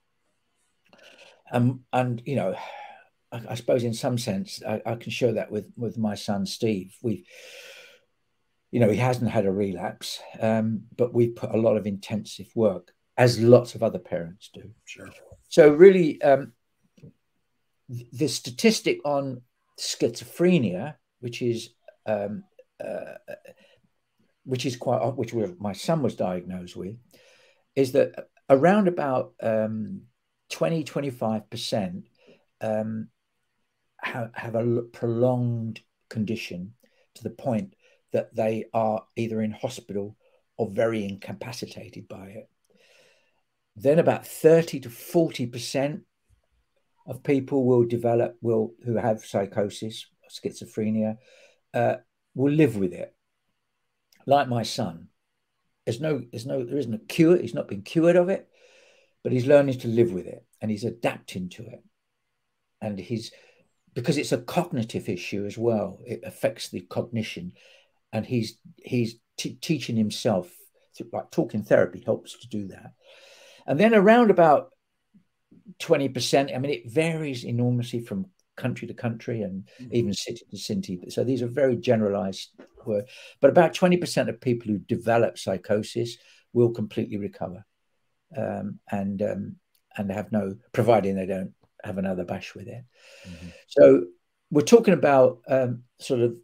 Um, and you know, I, I suppose in some sense I, I, can show that with with my son Steve. We've you know he hasn't had a relapse, um, but we've put a lot of intensive work, as lots of other parents do. Sure. So really, um, the statistic on schizophrenia, which is um, uh, which is quite which my son was diagnosed with, is that around about um, 20 25 percent um, have, have a prolonged condition to the point that they are either in hospital or very incapacitated by it. Then about 30 to 40% of people will develop, will who have psychosis, schizophrenia, uh, will live with it. Like my son. There's no, there's no, there isn't a cure. He's not been cured of it, but he's learning to live with it and he's adapting to it. And he's because it's a cognitive issue as well. It affects the cognition, and he's he's teaching himself like talking therapy helps to do that. And then around about twenty percent. I mean, it varies enormously from country to country and mm-hmm. even city to city. So these are very generalized word, but about 20% of people who develop psychosis will completely recover um, and um, and have no, providing they don't have another bash with it. Mm-hmm. So we're talking about um, sort of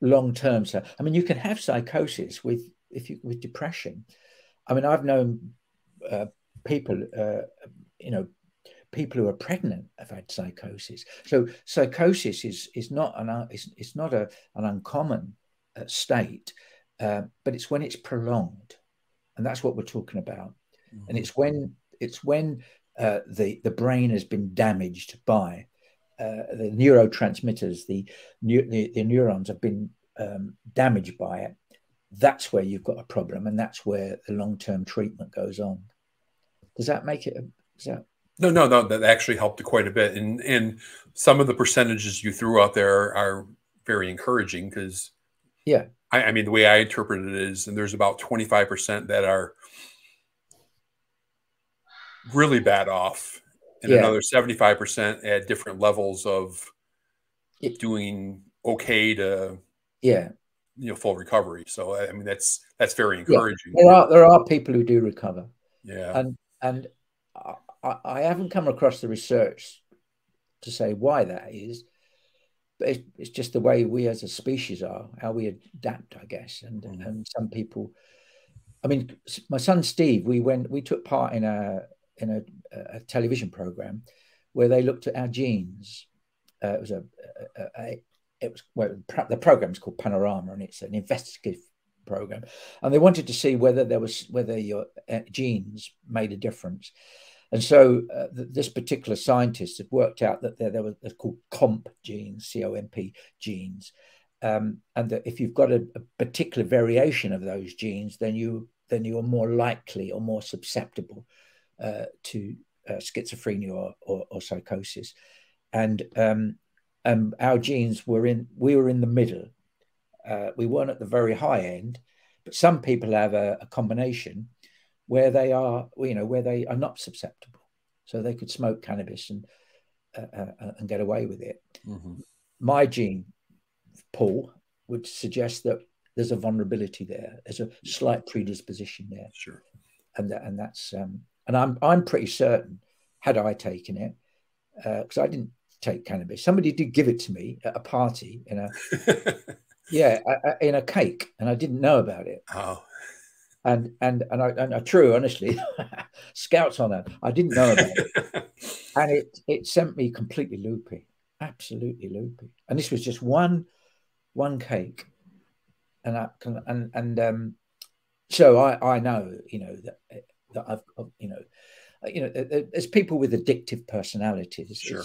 long term. So I mean, you can have psychosis with if you with depression. I mean, I've known uh, people, uh, you know, people who are pregnant have had psychosis. So psychosis is is not an it's, it's not a, an uncommon uh, state, uh, but it's when it's prolonged, and that's what we're talking about. Mm-hmm. And it's when it's when uh, the the brain has been damaged by uh, the neurotransmitters, the, the, the neurons have been um, damaged by it. That's where you've got a problem, and that's where the long term treatment goes on. Does that make it? Is that no, no, no. That actually helped quite a bit, and and some of the percentages you threw out there are very encouraging because, yeah, I, I, mean the way I interpret it is, and there's about 25 percent that are really bad off, and yeah. another 75 percent at different levels of doing okay to yeah you know full recovery. So I mean that's that's very encouraging. Yeah. There are there are people who do recover. Yeah, and and I, I haven't come across the research to say why that is, but it's, it's, just the way we as a species are, how we adapt, I guess. And mm. and some people, I mean, my son Steve, we went, we took part in a in a, a television program where they looked at our genes. Uh, it was a, a, a it was well, the program is called Panorama, and it's an investigative program, and they wanted to see whether there was whether your uh, genes made a difference. And so uh, th- this particular scientist had worked out that there, there were they're called COMP genes, C-O-M-P genes, um, and that if you've got a, a, particular variation of those genes, then you then you are more likely or more susceptible uh, to uh, schizophrenia or, or, or, psychosis. And um, um, our genes were in we were in the middle. Uh, we weren't at the very high end, but some people have a, a combination where they are, you know, where they are not susceptible. So they could smoke cannabis and uh, uh, uh, and get away with it. Mm-hmm. My gene pool would suggest that there's a vulnerability there. There's a slight predisposition there. Sure. And that, and that's um, and I'm I'm pretty certain had I taken it because uh, I didn't take cannabis. Somebody did give it to me at a party in a yeah in a cake, and I didn't know about it. Oh and and and I, and I true honestly, scouts on that. I didn't know about it, and it it sent me completely loopy, absolutely loopy. And this was just one one cake, and I can and and um, so I I know you know that eh, that I've you know uh, you know eh, eh, there's people with addictive personalities. Sure.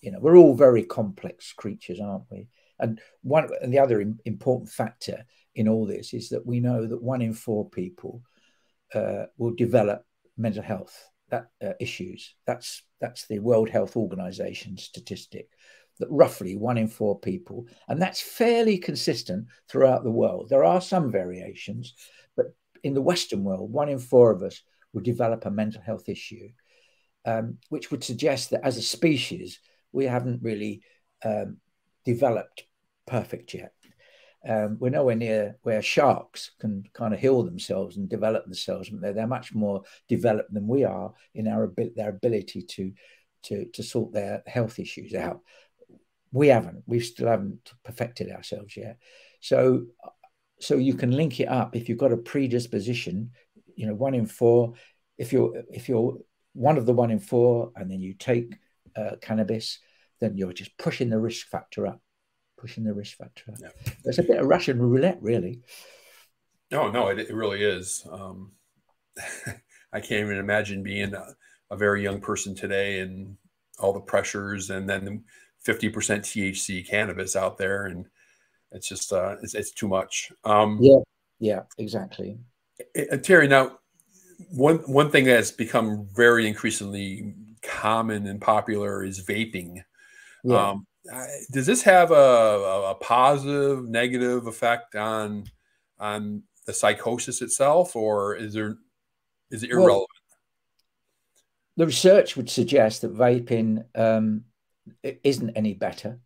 you know we're all very complex creatures, aren't we? And one and the other important factor in all this is that we know that one in four people uh, will develop mental health that, uh, issues. That's that's the World Health Organization statistic. That roughly one in four people, and that's fairly consistent throughout the world. There are some variations, but in the Western world, one in four of us will develop a mental health issue, um, which would suggest that as a species, we haven't really um, developed perfect yet um, we're nowhere near where sharks can kind of heal themselves and develop themselves. They're, they're much more developed than we are in our their ability to to to sort their health issues out. We haven't. We still haven't perfected ourselves yet. So so you can link it up if you've got a predisposition. You know, one in four. If you're if you're one of the one in four, and then you take uh, cannabis, then you're just pushing the risk factor up pushing the risk factor. Yeah. It's a bit of Russian roulette, really. No, no, it, it really is. Um, I can't even imagine being a, a, very young person today and all the pressures, and then 50% THC cannabis out there, and it's just uh, it's, it's too much. Um, yeah, yeah, exactly. Terry, now one one thing that's become very increasingly common and popular is vaping. Yeah. Um, does this have a, a, positive, negative effect on on the psychosis itself, or is there is it irrelevant? Well, the research would suggest that vaping um, isn't any better,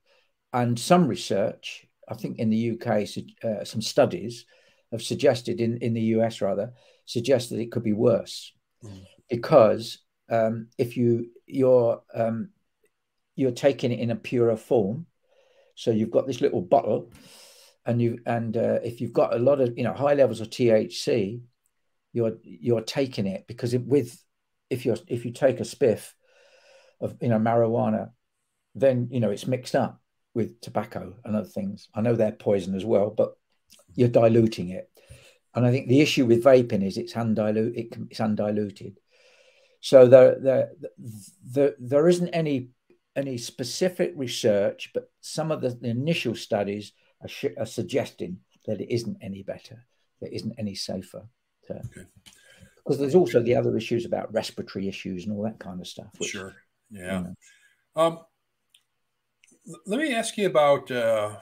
and some research I think in the UK, uh, some studies have suggested in in the US rather suggested it could be worse mm. because um, if you you're um, you're taking it in a purer form, so you've got this little bottle, and you and uh, if you've got a lot of you know high levels of THC, you're you're taking it because it, with if you're if you take a spliff of you know marijuana, then you know it's mixed up with tobacco and other things. I know they're poison as well, but you're diluting it. And I think the issue with vaping is it's undiluted. It it's undiluted. So there, there, there, there isn't any any specific research, but some of the, the initial studies are, are, suggesting that it isn't any better, that isn't any safer. To, okay. Because there's also the other issues about respiratory issues and all that kind of stuff. Which, sure. Yeah. You know. um, let me ask you about. Uh,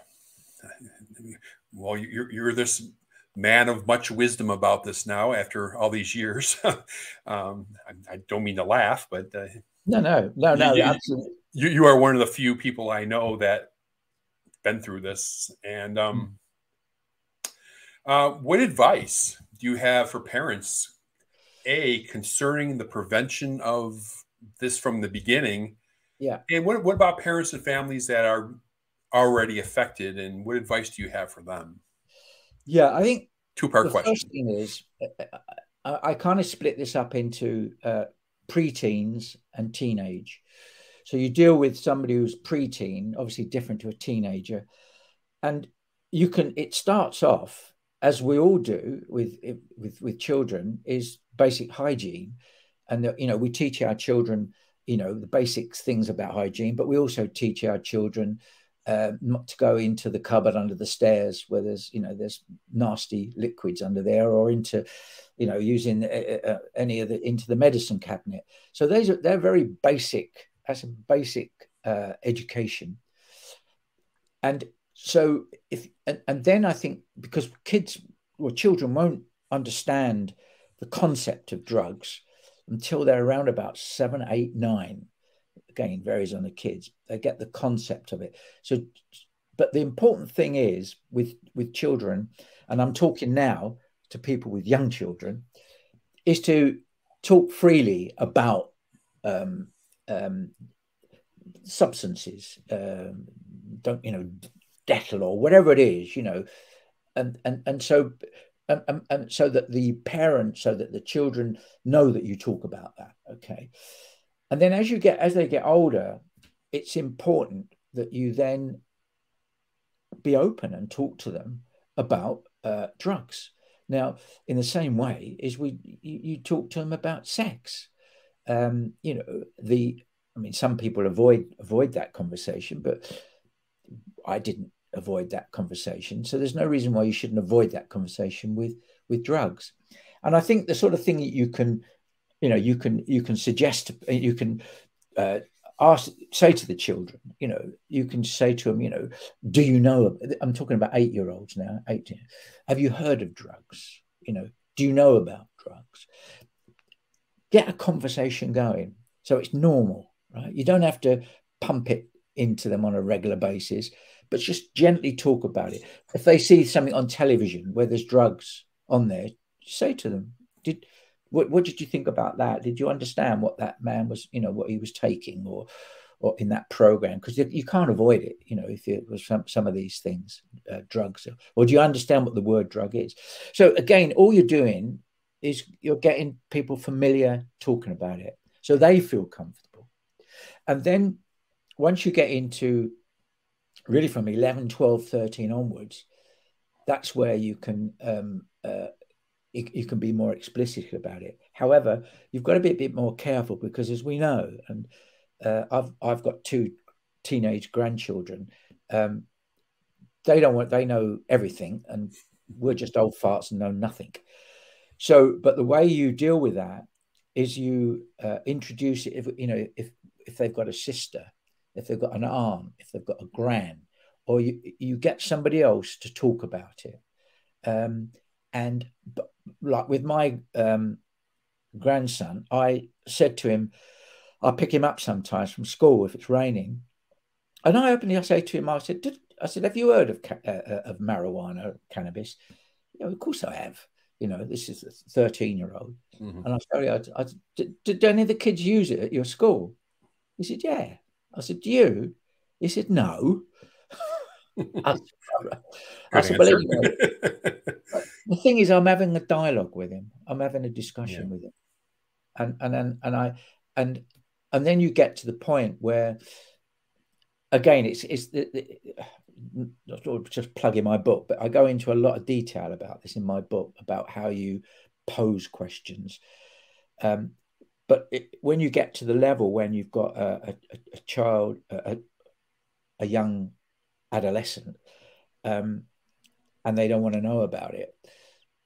well, you're you're this man of much wisdom about this now after all these years. um, I, I, don't mean to laugh, but uh, no, no, no, no, you, absolutely. You, you are one of the few people I know that been through this. And um, hmm. uh, what advice do you have for parents? A concerning the prevention of this from the beginning. Yeah. And what, what about parents and families that are already affected? And what advice do you have for them? Yeah, I think two part question. First thing is, uh, uh, I, I kind of split this up into uh, preteens and teenage. So you deal with somebody who's preteen, obviously different to a teenager, and you can. It starts off as we all do with with with children is basic hygiene, and the, you know we teach our children you know the basic things about hygiene, but we also teach our children uh, not to go into the cupboard under the stairs where there's you know there's nasty liquids under there or into you know using uh, uh, uh, any of the into the medicine cabinet so those are they're very basic that's a basic uh, education. And so if and, and then i think because kids or children won't understand the concept of drugs until they're around about seven eight nine. Again varies on the kids. They get the concept of it. So but the important thing is with with children and i'm talking now to people with young children is to talk freely about um, um, substances um, don't you know Dettol or whatever it is you know and and and so and, and, and so that the parents so that the children know that you talk about that okay and then as you get as they get older, it's important that you then be open and talk to them about uh, drugs. Now, in the same way is we you, you talk to them about sex. Um, you know, the I mean, some people avoid avoid that conversation, but I didn't avoid that conversation. So there's no reason why you shouldn't avoid that conversation with with drugs. And I think the sort of thing that you can you know you can you can suggest you can uh, ask say to the children you know you can say to them you know do you know i'm talking about eight year olds now 18 have you heard of drugs you know do you know about drugs get a conversation going so it's normal right you don't have to pump it into them on a regular basis but just gently talk about it if they see something on television where there's drugs on there say to them did what, what did you think about that? Did you understand what that man was, you know, what he was taking or or in that program? Because you, can't avoid it, you know, if it was some, some of these things, uh, drugs. Or do you understand what the word drug is? So again, all you're doing is you're getting people familiar talking about it. So they feel comfortable. And then once you get into really from 11, 12, 13 onwards, that's where you can um, uh, you, you, can be more explicit about it. However, you've got to be a bit more careful because, as we know, and uh, I've I've got two teenage grandchildren. Um, they don't want they know everything, and we're just old farts and know nothing. So, but the way you deal with that is you uh, introduce it. If you know if if they've got a sister, if they've got an aunt, if they've got a gran, or you you get somebody else to talk about it. Um, and like with my um, grandson, I said to him, I pick him up sometimes from school if it's raining. And I openly I say to him, I said, I said, have you heard of uh, uh, of marijuana, cannabis? You know, of course I have. You know, this is a 13 year old. Mm-hmm. And I said, I, I, did, did any of the kids use it at your school? He said, yeah. I said, do you? He said, no. I, I said, well, know, the thing is, I'm having a dialogue with him. I'm having a discussion yeah. with him, and and and and I and and then you get to the point where, again, it's it's the, the, not just plugging my book, but I go into a lot of detail about this in my book about how you pose questions. Um, but it, when you get to the level when you've got a, a, a child, a, a young adolescent, um, and they don't want to know about it,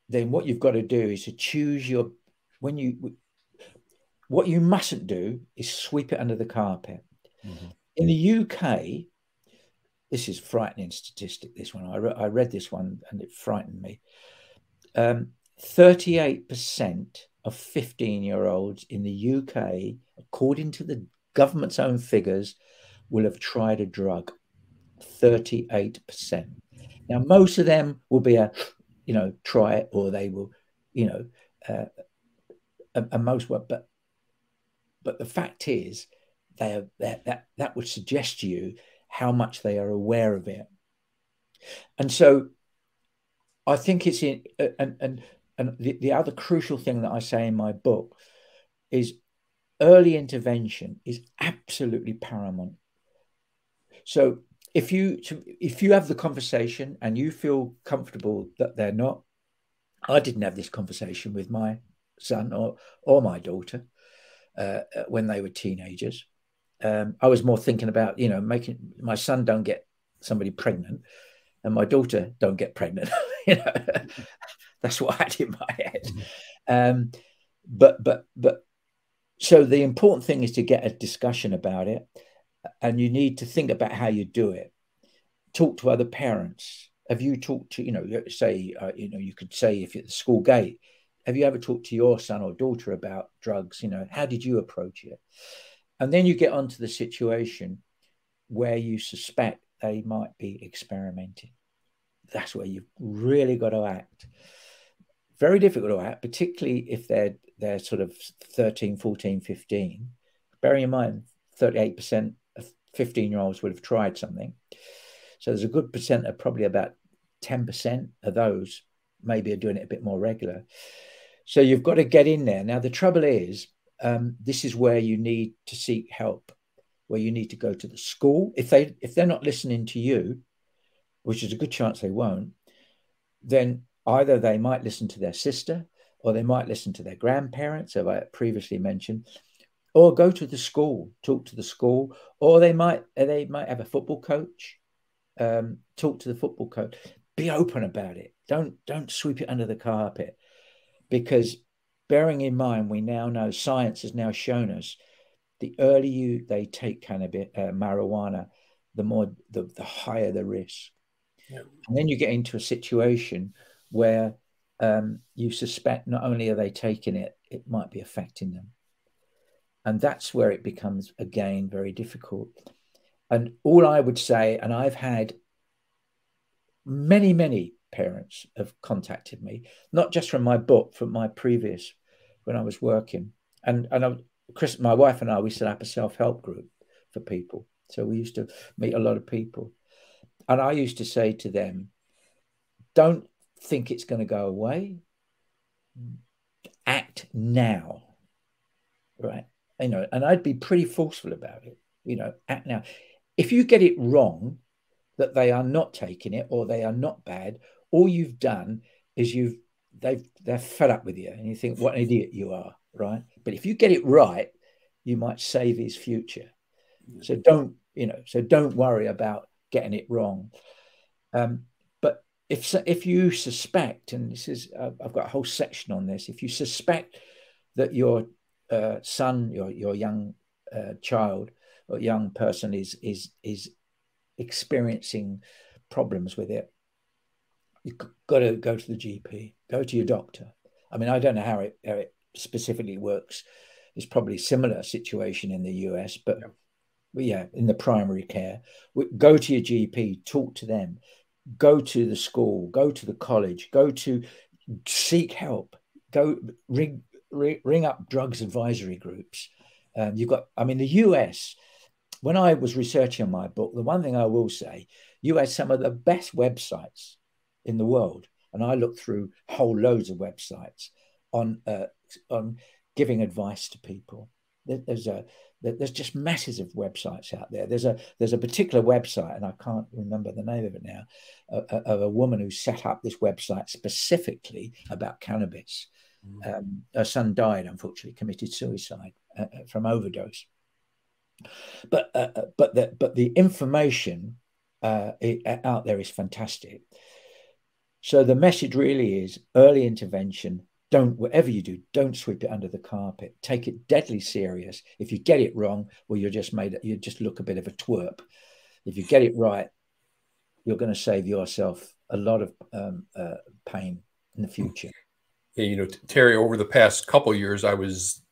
then what you've got to do is to choose your when you what you mustn't do is sweep it under the carpet. Mm-hmm. In the UK, this is frightening statistic. This one I, re- I read this one and it frightened me. Um, 38% of 15 year olds in the UK, according to the government's own figures, will have tried a drug. 38%. Now, most of them will be a, you know, try it or they will, you know, uh, and most work. But, but the fact is, they are, that, that, that would suggest to you how much they are aware of it. And so I think it's in, uh, and, and, and the, the other crucial thing that I say in my book is early intervention is absolutely paramount. So if you if you have the conversation and you feel comfortable that they're not, I didn't have this conversation with my son or or my daughter uh, when they were teenagers. Um, I was more thinking about you know making my son don't get somebody pregnant and my daughter don't get pregnant. you know, that's what I had in my head. Mm-hmm. Um, but but but so the important thing is to get a discussion about it and you need to think about how you do it. Talk to other parents. Have you talked to, you know, say, uh, you know, you could say if you're at the school gate, have you ever talked to your son or daughter about drugs? You know, how did you approach it? And then you get onto the situation where you suspect they might be experimenting. That's where you've really got to act. Very difficult to act, particularly if they're they're sort of 13, 14, 15. Bearing in mind, 38% of 15 year olds would have tried something. So there's a good percent of probably about 10% of those maybe are doing it a bit more regular. So you've got to get in there. Now, the trouble is, um, this is where you need to seek help, where you need to go to the school. If they if they're not listening to you, which is a good chance they won't, then either they might listen to their sister or they might listen to their grandparents, as I previously mentioned, or go to the school, talk to the school, or they might they might have a football coach. Um, talk to the football coach. Be open about it. Don't don't sweep it under the carpet, because bearing in mind we now know science has now shown us the earlier you, they take cannabis uh, marijuana, the more the, the higher the risk. Yeah. And then you get into a situation where um, you suspect not only are they taking it, it might be affecting them. And that's where it becomes, again, very difficult. And all I would say, and I've had many, many parents have contacted me, not just from my book, from my previous, when I was working. And, and I, Chris, my wife and I, we set up a self help group for people. So we used to meet a lot of people. And I used to say to them, don't think it's going to go away. Act now. Right you know, and I'd be pretty forceful about it, you know, act now. If you get it wrong that they are not taking it or they are not bad, all you've done is you've they've they're fed up with you and you think what an idiot you are, right? But if you get it right, you might save his future. So don't, you know, so don't worry about getting it wrong. Um, but if if you suspect, and this is I've got a whole section on this, if you suspect that your uh, son, your your young uh, child or young person is is is experiencing problems with it, you've got to go to the GP, go to your doctor. I mean, I don't know how it, how it specifically works. It's probably similar situation in the US, but yeah. yeah, in the primary care. Go to your GP, talk to them, go to the school, go to the college, go to seek help, go ring, ring, ring up drugs advisory groups. Um, you've got, I mean, the US, when I was researching my book, the one thing I will say, you had some of the best websites in the world. And I looked through whole loads of websites on uh, on giving advice to people. There's a there's just masses of websites out there. There's a there's a particular website, and I can't remember the name of it now, of a woman who set up this website specifically about cannabis. Mm. Um, her son died, unfortunately, committed suicide uh, uh from overdose. But uh, uh, but the but the information uh, it, out there is fantastic. So the message really is early intervention, don't whatever you do don't sweep it under the carpet. Take it deadly serious. If you get it wrong well you're just made you just look a bit of a twerp. If you get it right you're going to save yourself a lot of um, uh, pain in the future. Yeah, you know terry over the past couple years i was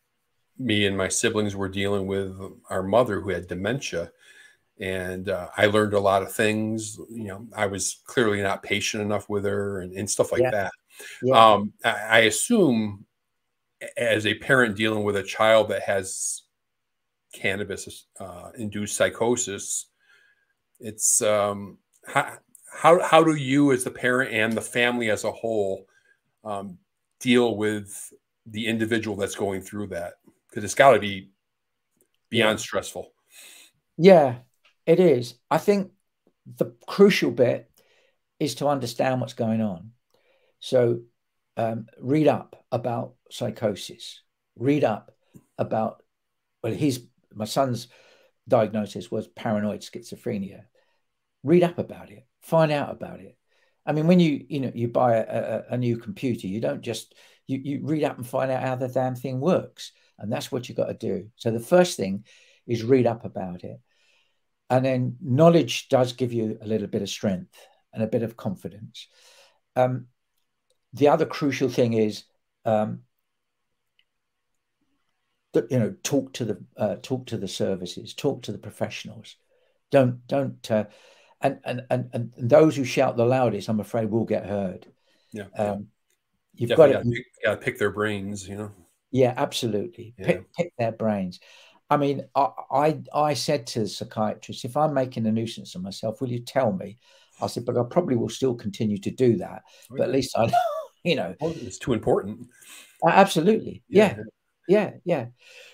me and my siblings were dealing with our mother who had dementia and uh, i learned a lot of things you know i was clearly not patient enough with her and, and stuff like yeah. that yeah. Um, I, I assume as a parent dealing with a child that has cannabis uh, induced psychosis, it's um, how, how, how do you as the parent and the family as a whole um, deal with the individual that's going through that? Because it's got to be beyond yeah. stressful. Yeah, it is. I think the crucial bit is to understand what's going on. So um, read up about psychosis. Read up about well, his my son's diagnosis was paranoid schizophrenia. Read up about it. Find out about it. I mean, when you you know you buy a, a, a new computer, you don't just you you read up and find out how the damn thing works, and that's what you got to do. So the first thing is read up about it, and then knowledge does give you a little bit of strength and a bit of confidence. Um, the other crucial thing is um, that you know talk to the uh, talk to the services, talk to the professionals. Don't don't uh, and, and and and those who shout the loudest, I'm afraid, will get heard. Yeah, um, you've got to pick, pick their brains. You know. Yeah, absolutely. Yeah. Pick, pick their brains. I mean, I, I, I said to the psychiatrist, if I'm making a nuisance of myself, will you tell me? I said, but I probably will still continue to do that. Oh, but at least I you know. It's too important. Absolutely. Yeah. yeah. Yeah yeah.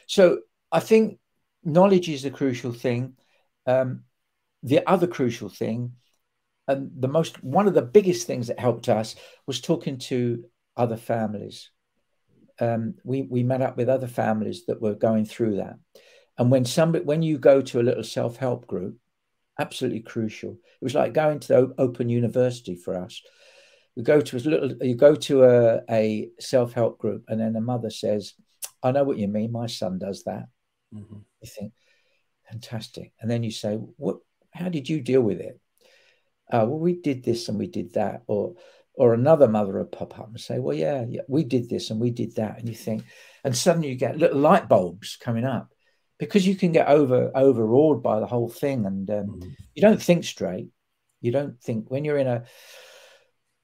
So i think knowledge is the crucial thing. Um, the other crucial thing and the most one of the biggest things that helped us was talking to other families um, we we met up with other families that were going through that. And when somebody when you go to a little self-help group absolutely crucial. It was like going to the open university for us. You go to a little you go to a, a self-help group and then the mother says i know what you mean. My son does that. Mm-hmm. you think fantastic. And then you say what how did you deal with it? Uh, well we did this and we did that or or another mother will pop up and say well yeah, yeah we did this and we did that and you think and suddenly you get little light bulbs coming up because you can get over overawed by the whole thing and um, mm-hmm. you don't think straight you don't think when you're in a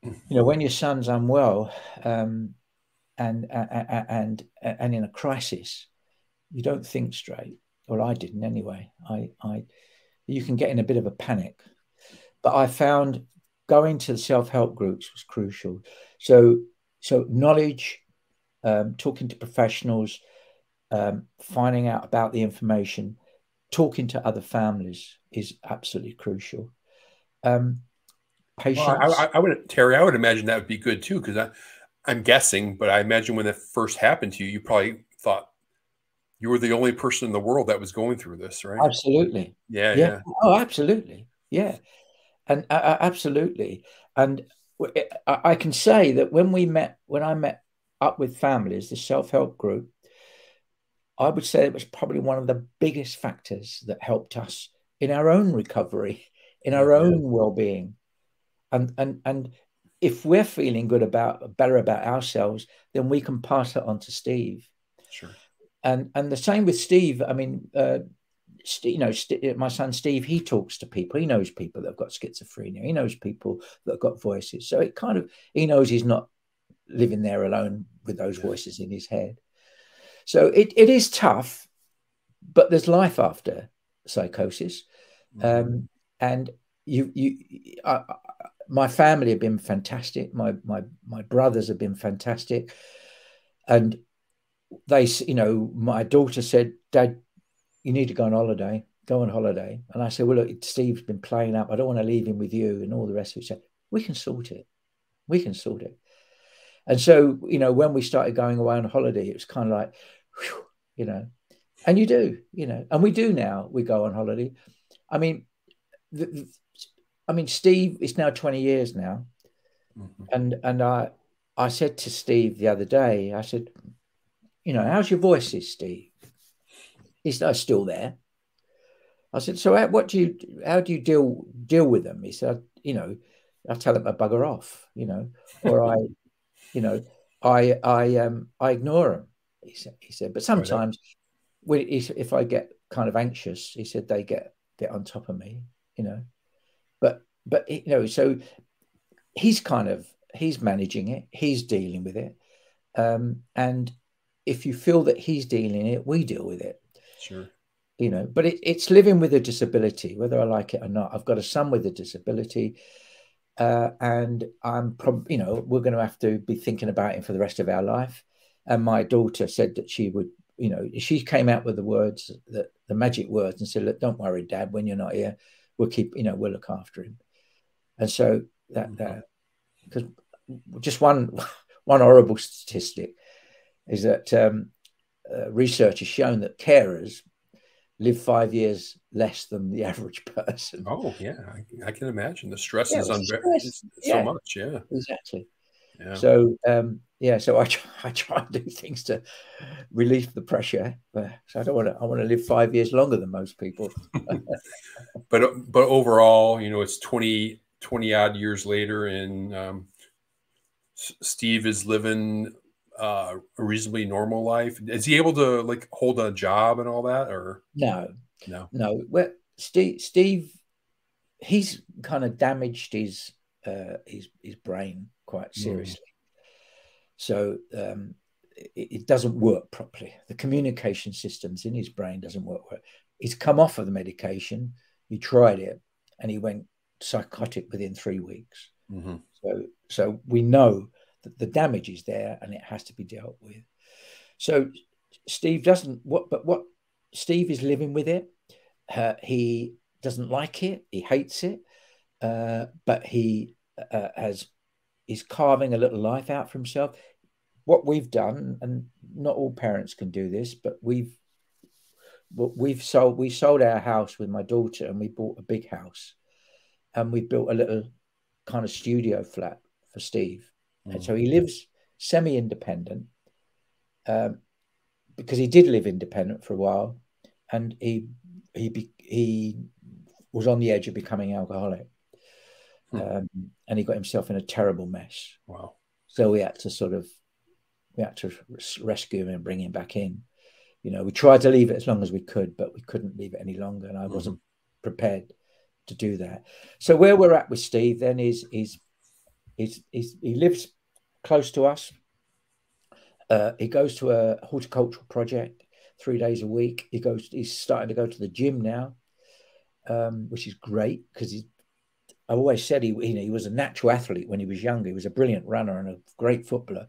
you know, when your son's unwell um, and, and and in a crisis, you don't think straight. Well, I didn't anyway. I, I, you can get in a bit of a panic, but I found going to the self help groups was crucial. So, so knowledge, um, talking to professionals, um, finding out about the information, talking to other families is absolutely crucial. Um, patience. Well, I, I, would, Terry, I would imagine that would be good too, because I, I'm guessing, but I imagine when that first happened to you, you probably thought you were the only person in the world that was going through this, right? Absolutely. Yeah, yeah. yeah. Oh, absolutely. Yeah, and uh, uh absolutely. And I can say that when we met, when I met up with families, the self help group, I would say it was probably one of the biggest factors that helped us in our own recovery, in our own well being and and and if we're feeling good about better about ourselves then we can pass it on to steve. Sure. And and the same with steve. I mean uh, you know, my son Steve, he talks to people. He knows people that have got schizophrenia. He knows people that have got voices. So it kind of he knows he's not living there alone with those voices in his head. So it, it is tough, but there's life after psychosis. Mm-hmm. Um, and you, you, I, my family have been fantastic. My, my, my brothers have been fantastic. And they, you know, my daughter said, Dad, you need to go on holiday, go on holiday. And I said, well, look, Steve's been playing up. I don't want to leave him with you and all the rest of it. Said, we can sort it. We can sort it. And so, you know, when we started going away on holiday, it was kind of like, whew, you know, and you do, you know, and we do now. We go on holiday. I mean, the, the, I mean, Steve is now 20 years now. Mm-hmm. And, and I, I said to Steve the other day, I said, you know, how's your voices, Steve? He's still there. I said, so how, what do you, how do you deal, deal with them? He said, you know, I tell them to bugger off, you know, or I, you know, I I um I ignore them. He said. He said, but sometimes, when, if I get kind of anxious, he said they get get on top of me. You know, but but you know, so he's kind of he's managing it. He's dealing with it. Um, and if you feel that he's dealing it, we deal with it. Sure. You know, but it, it's living with a disability, whether I like it or not. I've got a son with a disability uh, and I'm probably, you know, we're going to have to be thinking about him for the rest of our life. And my daughter said that she would, you know, she came out with the words, that the magic words, and said, "Look, don't worry, Dad. When you're not here, we'll keep, you know, we'll look after him." And so that, that because just one one horrible statistic is that um, uh, research has shown that carers live five years less than the average person. Oh yeah, I, I can imagine the stress yeah, is on so yeah. much. Yeah, exactly. Yeah. So um, yeah, so I try, I try and do things to relieve the pressure, but so I don't want to. I want to live five years longer than most people. but but overall, you know, it's 20, 20 odd years later, and um, Steve is living uh, a reasonably normal life? Is he able to like hold a job and all that, or no? No, no. Well, Steve, Steve, he's kind of damaged his uh, his his brain quite mm. seriously. Mm. So um, it, it, doesn't work properly. The communication systems in his brain doesn't work. well. He's come off of the medication. He tried it, and he went psychotic within three weeks. Mm-hmm. So so we know the, damage is there and it has to be dealt with. So Steve doesn't what but what Steve is living with it. Uh, he doesn't like it. He hates it. Uh, but he uh, has is carving a little life out for himself. What we've done, and not all parents can do this, but we've we've sold we sold our house with my daughter and we bought a big house, and we built a little kind of studio flat for Steve. Mm. And so he lives semi independent um, because he did live independent for a while and he, he, be, he was on the edge of becoming alcoholic. Hmm. Um, and he got himself in a terrible mess. Wow. So we had to sort of, we had to rescue him and bring him back in. You know, we tried to leave it as long as we could, but we couldn't leave it any longer. And I mm-hmm. wasn't prepared to do that. So where we're at with Steve then is, is, is, is he lives close to us. Uh, he goes to a horticultural project three days a week. He goes. He's starting to go to the gym now, um, which is great because he's. I always said he, you know, he was a natural athlete when he was younger. He was a brilliant runner and a great footballer,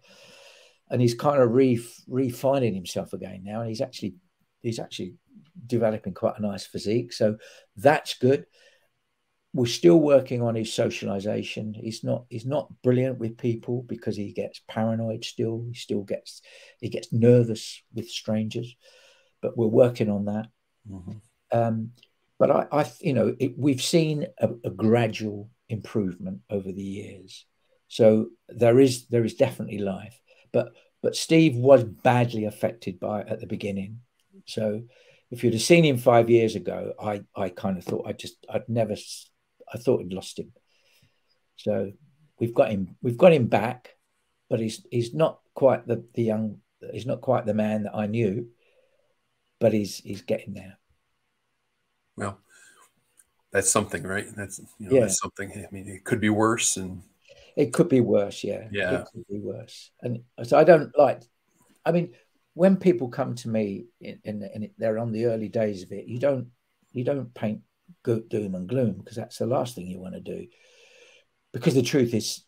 and he's kind of re, refining himself again now. And he's actually he's actually developing quite a nice physique, so that's good we're still working on his socialization. He's not he's not brilliant with people because he gets paranoid still. He still gets he gets nervous with strangers, but we're working on that. Mm-hmm. Um, but I, I, you know, it, we've seen a, a, gradual improvement over the years. So there is there is definitely life, but but Steve was badly affected by it at the beginning. So if you'd have seen him five years ago, I I kind of thought I just I'd never I thought we'd lost him. So we've got him. We've got him back, but he's he's not quite the the young. He's not quite the man that I knew, but he's he's getting there. well, that's something, right? That's you know, yeah. that's something. I mean, it could be worse, and it could be worse. Yeah, yeah, it could be worse. And so I don't like. I mean, when people come to me and they're on the early days of it, you don't you don't paint doom and gloom because that's the last thing you want to do. Because the truth is,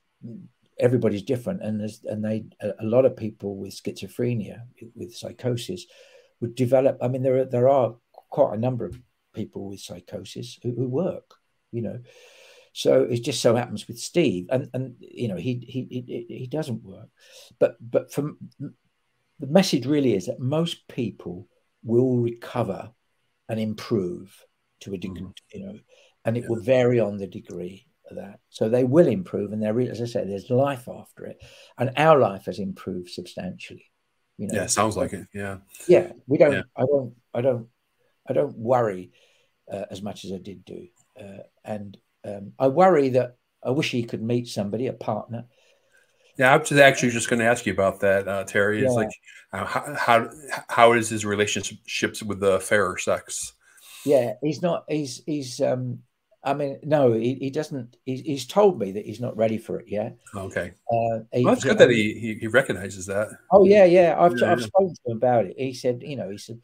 everybody's different, and and they a lot of people with schizophrenia with psychosis would develop. I mean, there are there are quite a number of people with psychosis who, who work, you know. So it just so happens with Steve, and and you know he he he, he doesn't work, but but from the message really is that most people will recover and improve to a degree, mm-hmm. you know, and it yeah. will vary on the degree of that. So they will improve, and there, as I said, there's life after it, and our life has improved substantially. You know, yeah, sounds like it. Yeah, yeah. We don't. Yeah. I don't. I don't. I don't worry uh, as much as I did do, uh, and um, I worry that I wish he could meet somebody, a partner. Yeah, I was actually just going to ask you about that, uh, Terry. Is yeah. like uh, how, how how is his relationships with the fairer sex? Yeah, he's not. He's he's. um I mean, no, he, he doesn't. He's, he's told me that he's not ready for it yet. Okay. Uh, he, well, that's good that he, he, he recognizes that. Oh yeah, yeah. I've yeah, I've yeah. spoken to him about it. He said, you know, he said,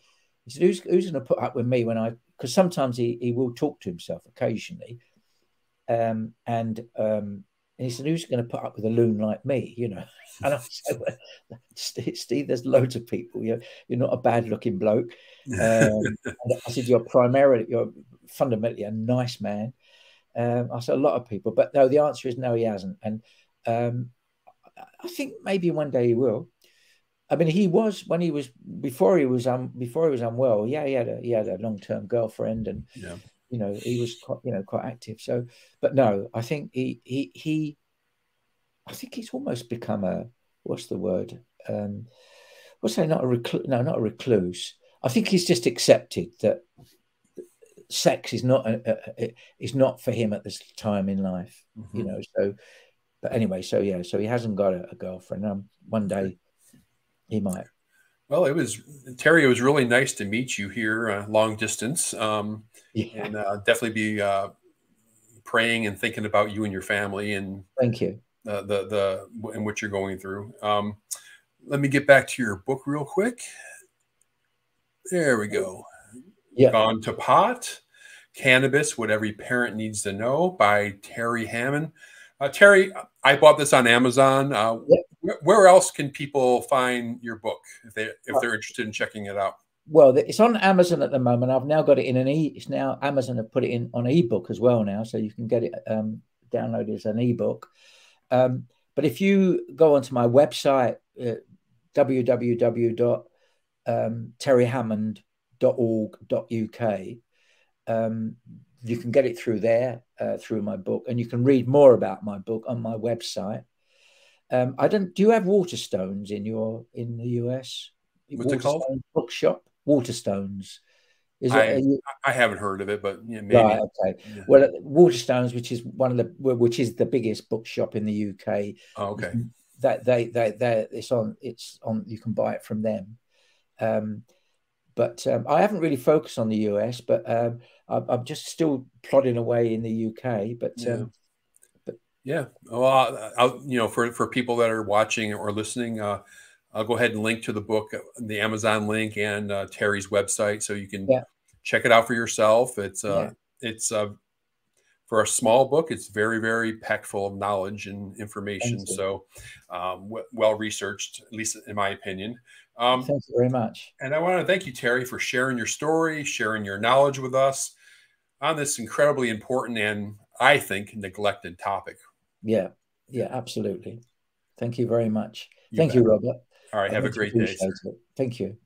he said, who's who's going to put up with me when I? Because sometimes he he will talk to himself occasionally, um, and um, and he said, who's going to put up with a loon like me? You know. And I said, well, Steve, there's loads of people. You're you're not a bad looking bloke. Um, I said, you're primarily you're fundamentally a nice man. Um, I said a lot of people, but no, the answer is no, he hasn't. And um, I think maybe one day he will. I mean, he was when he was before he was um before he was unwell. Yeah, he had a he had a long term girlfriend, and yeah. You know he was quite you know quite active. So, but no, I think he he he, I think he's almost become a what's the word? Um, what's that? Not a recluse? No, not a recluse. I think he's just accepted that sex is not a, a, a, is not for him at this time in life, mm-hmm. you know. So, but anyway, so yeah, so he hasn't got a, girlfriend. Um, one day he might. Well, it was Terry. It was really nice to meet you here, uh, long distance, um, yeah. and uh, definitely be uh, praying and thinking about you and your family. And thank you. the the and what you're going through. Um, let me get back to your book real quick. There we go yeah. Gone to Pot, Cannabis, What Every Parent Needs to Know by Terry Hammond. Uh, Terry, I bought this on Amazon. Uh, yeah. Where else can people find your book if they if uh, they're interested in checking it out? Well, it's on Amazon at the moment. I've now got it in an e. It's now Amazon have put it in on ebook as well now, so you can get it um, downloaded as an ebook. Um, but if you go onto my website, uh, www.terryhammond.com org.uk. Um, you can get it through there, uh, through my book, and you can read more about my book on my website. Um, I don't. Do you have Waterstones in your in the US? What's it called? Bookshop. Waterstones. Is I, it, you, I haven't heard of it, but yeah, maybe. Right, okay. Yeah. Well, Waterstones, which is one of the which is the biggest bookshop in the UK. Oh, okay. That they they they it's on it's on you can buy it from them. Um, but um, I haven't really focused on the US, but um, I, am just still plodding away in the UK. But yeah. Um, but yeah, well, I'll, you know, for for people that are watching or listening, uh, I'll go ahead and link to the book, the Amazon link, and uh, Terry's website, so you can yeah. check it out for yourself. It's uh, yeah. it's uh, for a small book, it's very, very packed full of knowledge and information. So, um, well researched, at least in my opinion. Um, thank you very much. And I want to thank you, Terry, for sharing your story, sharing your knowledge with us on this incredibly important and I think neglected topic. Yeah, yeah, absolutely. Thank you very much. You thank bet. you, Robert. All right, have a great day. Thank you.